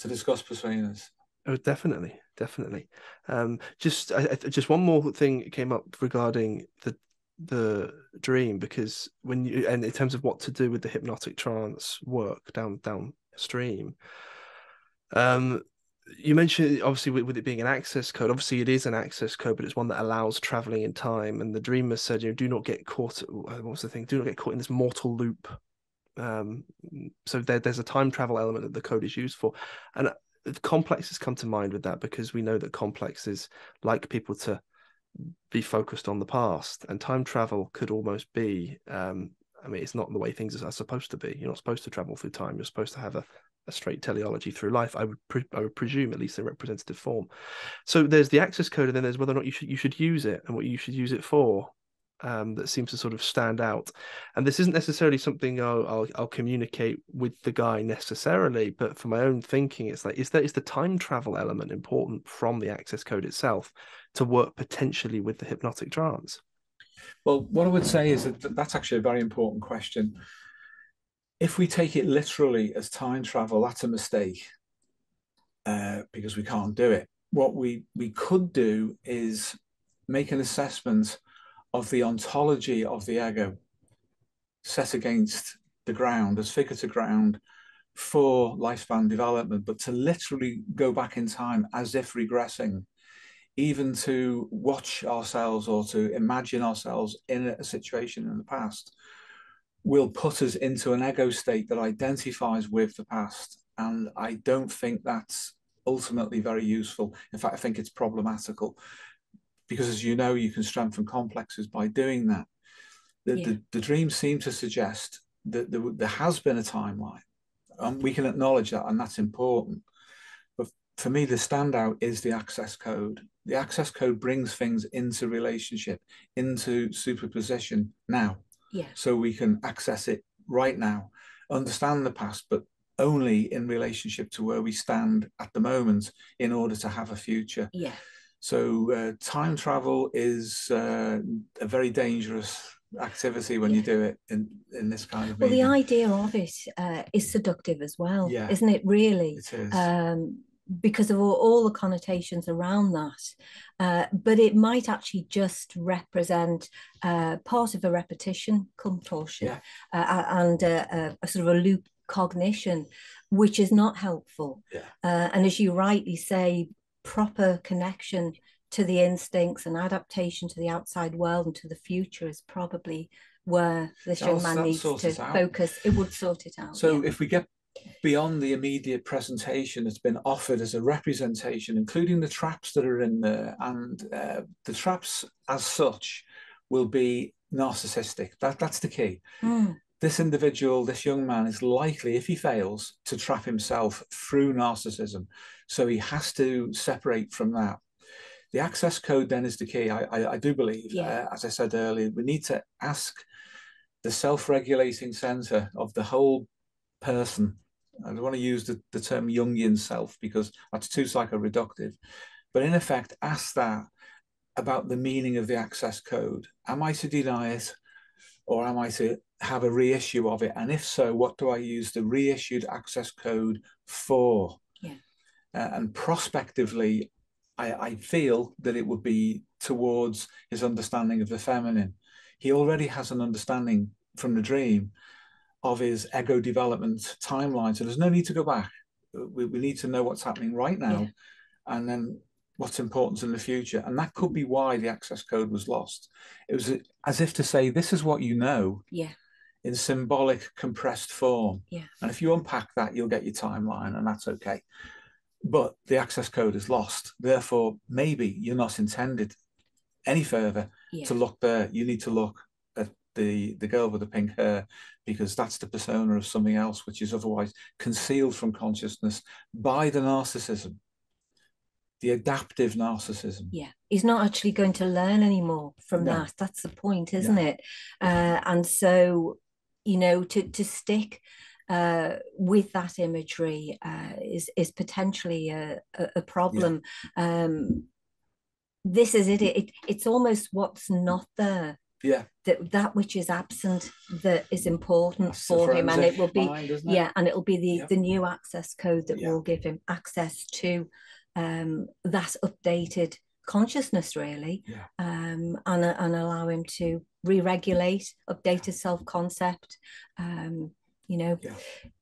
to discuss between us. Oh, definitely, definitely. Um, just I, just one more thing came up regarding the the dream because when you and in terms of what to do with the hypnotic trance work down downstream um you mentioned obviously with, with, it being an access code obviously it is an access code but it's one that allows traveling in time and the dreamer said you know do not get caught what was the thing do not get caught in this mortal loop um so there, there's a time travel element that the code is used for and uh, complexes come to mind with that because we know that complexes like people to be focused on the past and time travel could almost be um I mean, it's not the way things are supposed to be. You're not supposed to travel through time. You're supposed to have a, a straight teleology through life. I would pre- I would presume at least in representative form. So there's the access code, and then there's whether or not you should you should use it and what you should use it for. Um, that seems to sort of stand out, and this isn't necessarily something I'll, I'll, I'll communicate with the guy necessarily, but for my own thinking, it's like is there is the time travel element important from the access code itself to work potentially with the hypnotic trance? Well, what I would say is that that's actually a very important question if we take it literally as time travel, that's a mistake uh, because we can't do it. What we, we could do is make an assessment of the ontology of the ego set against the ground as figure to ground for lifespan development, but to literally go back in time as if regressing, even to watch ourselves or to imagine ourselves in a situation in the past will put us into an ego state that identifies with the past. And I don't think that's ultimately very useful. In fact, I think it's problematical because, as you know, you can strengthen complexes by doing that. The, yeah. the, the dreams seem to suggest that there, there has been a timeline. and we can acknowledge that, and that's important. But for me, the standout is the access code. The access code brings things into relationship, into superposition now. Yeah. So we can access it right now, understand the past, but only in relationship to where we stand at the moment in order to have a future. Yeah. So uh, time travel is uh, a very dangerous activity when yeah. you do it in in this kind of. Way. Well, the idea of it uh, is seductive as well, yeah. isn't it? Really, it is. Um, because of all, all, the connotations around that. Uh, but it might actually just represent uh, part of a repetition compulsion yeah. uh, and a, a, sort of a loop cognition, which is not helpful. Yeah. Uh, and as you rightly say, proper connection to the instincts and adaptation to the outside world and to the future is probably where this young man needs to focus. It would sort it out. So yeah. if we get beyond the immediate presentation that's been offered as a representation, including the traps that are in there, and uh, the traps as such will be narcissistic. That that's the key. Mm. This individual, this young man, is likely, if he fails, to trap himself through narcissism. So he has to separate from that. The access code then is the key. I, I, I do believe, yeah. uh, as I said earlier, we need to ask the self-regulating center of the whole person. I don't want to use the, the term Jungian self because that's too psychoreductive. But in effect, ask that about the meaning of the access code. Am I to deny it or am I to have a reissue of it? And if so, what do I use the reissued access code for? Yeah. Uh, and prospectively, I, I feel that it would be towards his understanding of the feminine. He already has an understanding from the dream of his ego development timeline. So there's no need to go back. We, we need to know what's happening right now. Yeah. And then what's important in the future. And that could be why the access code was lost. It was as if to say, this is what you know. Yeah. In symbolic compressed form. Yeah. And if you unpack that, you'll get your timeline, and that's okay. But the access code is lost. Therefore, maybe you're not intended any further yeah. to look there. You need to look the, the girl with the pink hair because that's the persona of something else, which is otherwise concealed from consciousness by the narcissism the adaptive narcissism. Yeah, he's not actually going to learn anymore from no. that. That's the point, isn't it? Uh, and so, you know, to to stick uh, with that imagery uh, is is potentially a, a, problem. Yeah. Um, this is it. it. It's almost what's not there. Yeah. That that which is absent that is important That's for him, and it will be mind, yeah, and it will be the yeah. the new access code that yeah. will give him access to um, that updated consciousness really yeah. um, and, and allow him to re-regulate update his self-concept um, you know yeah.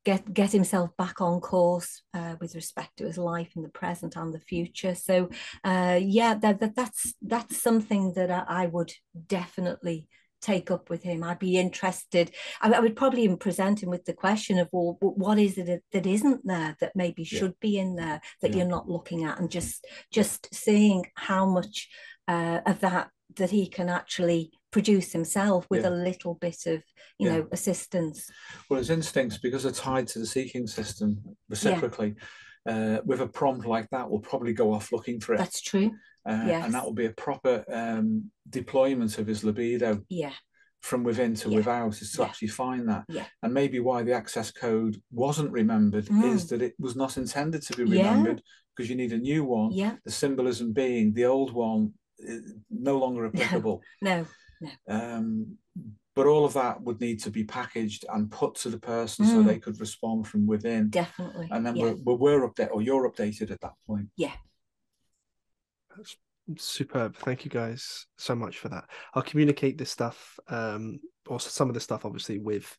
get get himself back on course uh, with respect to his life in the present and the future so uh, yeah that, that that's that's something that I, I would definitely take up with him. I'd be interested. I, I, would probably even present him with the question of, well, what is it that isn't there that maybe yeah. should be in there that yeah. you're not looking at, and just just seeing how much uh, of that that he can actually produce himself with yeah. a little bit of you know assistance. Well, his instincts, because they're tied to the seeking system reciprocally. Uh, with a prompt like that, will probably go off looking for it. That's true. Uh, yes. And that will be a proper um, deployment of his libido. Yeah. From within to yeah. without is to yeah. actually find that. Yeah. And maybe why the access code wasn't remembered mm. is that it was not intended to be remembered because you need a new one. Yeah. The symbolism being the old one no longer applicable. no, no. Um, but all of that would need to be packaged and put to the person mm. so they could respond from within. Definitely. And then yeah. we're, we're updated or you're updated at that point. Yeah. That's superb. Thank you guys so much for that. I'll communicate this stuff, um, or some of the stuff, obviously, with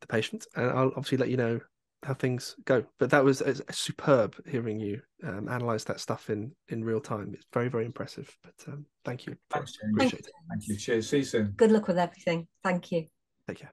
the patient, and I'll obviously let you know how things go. But that was a, a superb hearing you um, analyze that stuff in in real time. It's very very impressive. But um, thank you. Thanks, Appreciate it. Thank you. Cheers. See you soon. Good luck with everything. Thank you. Take care.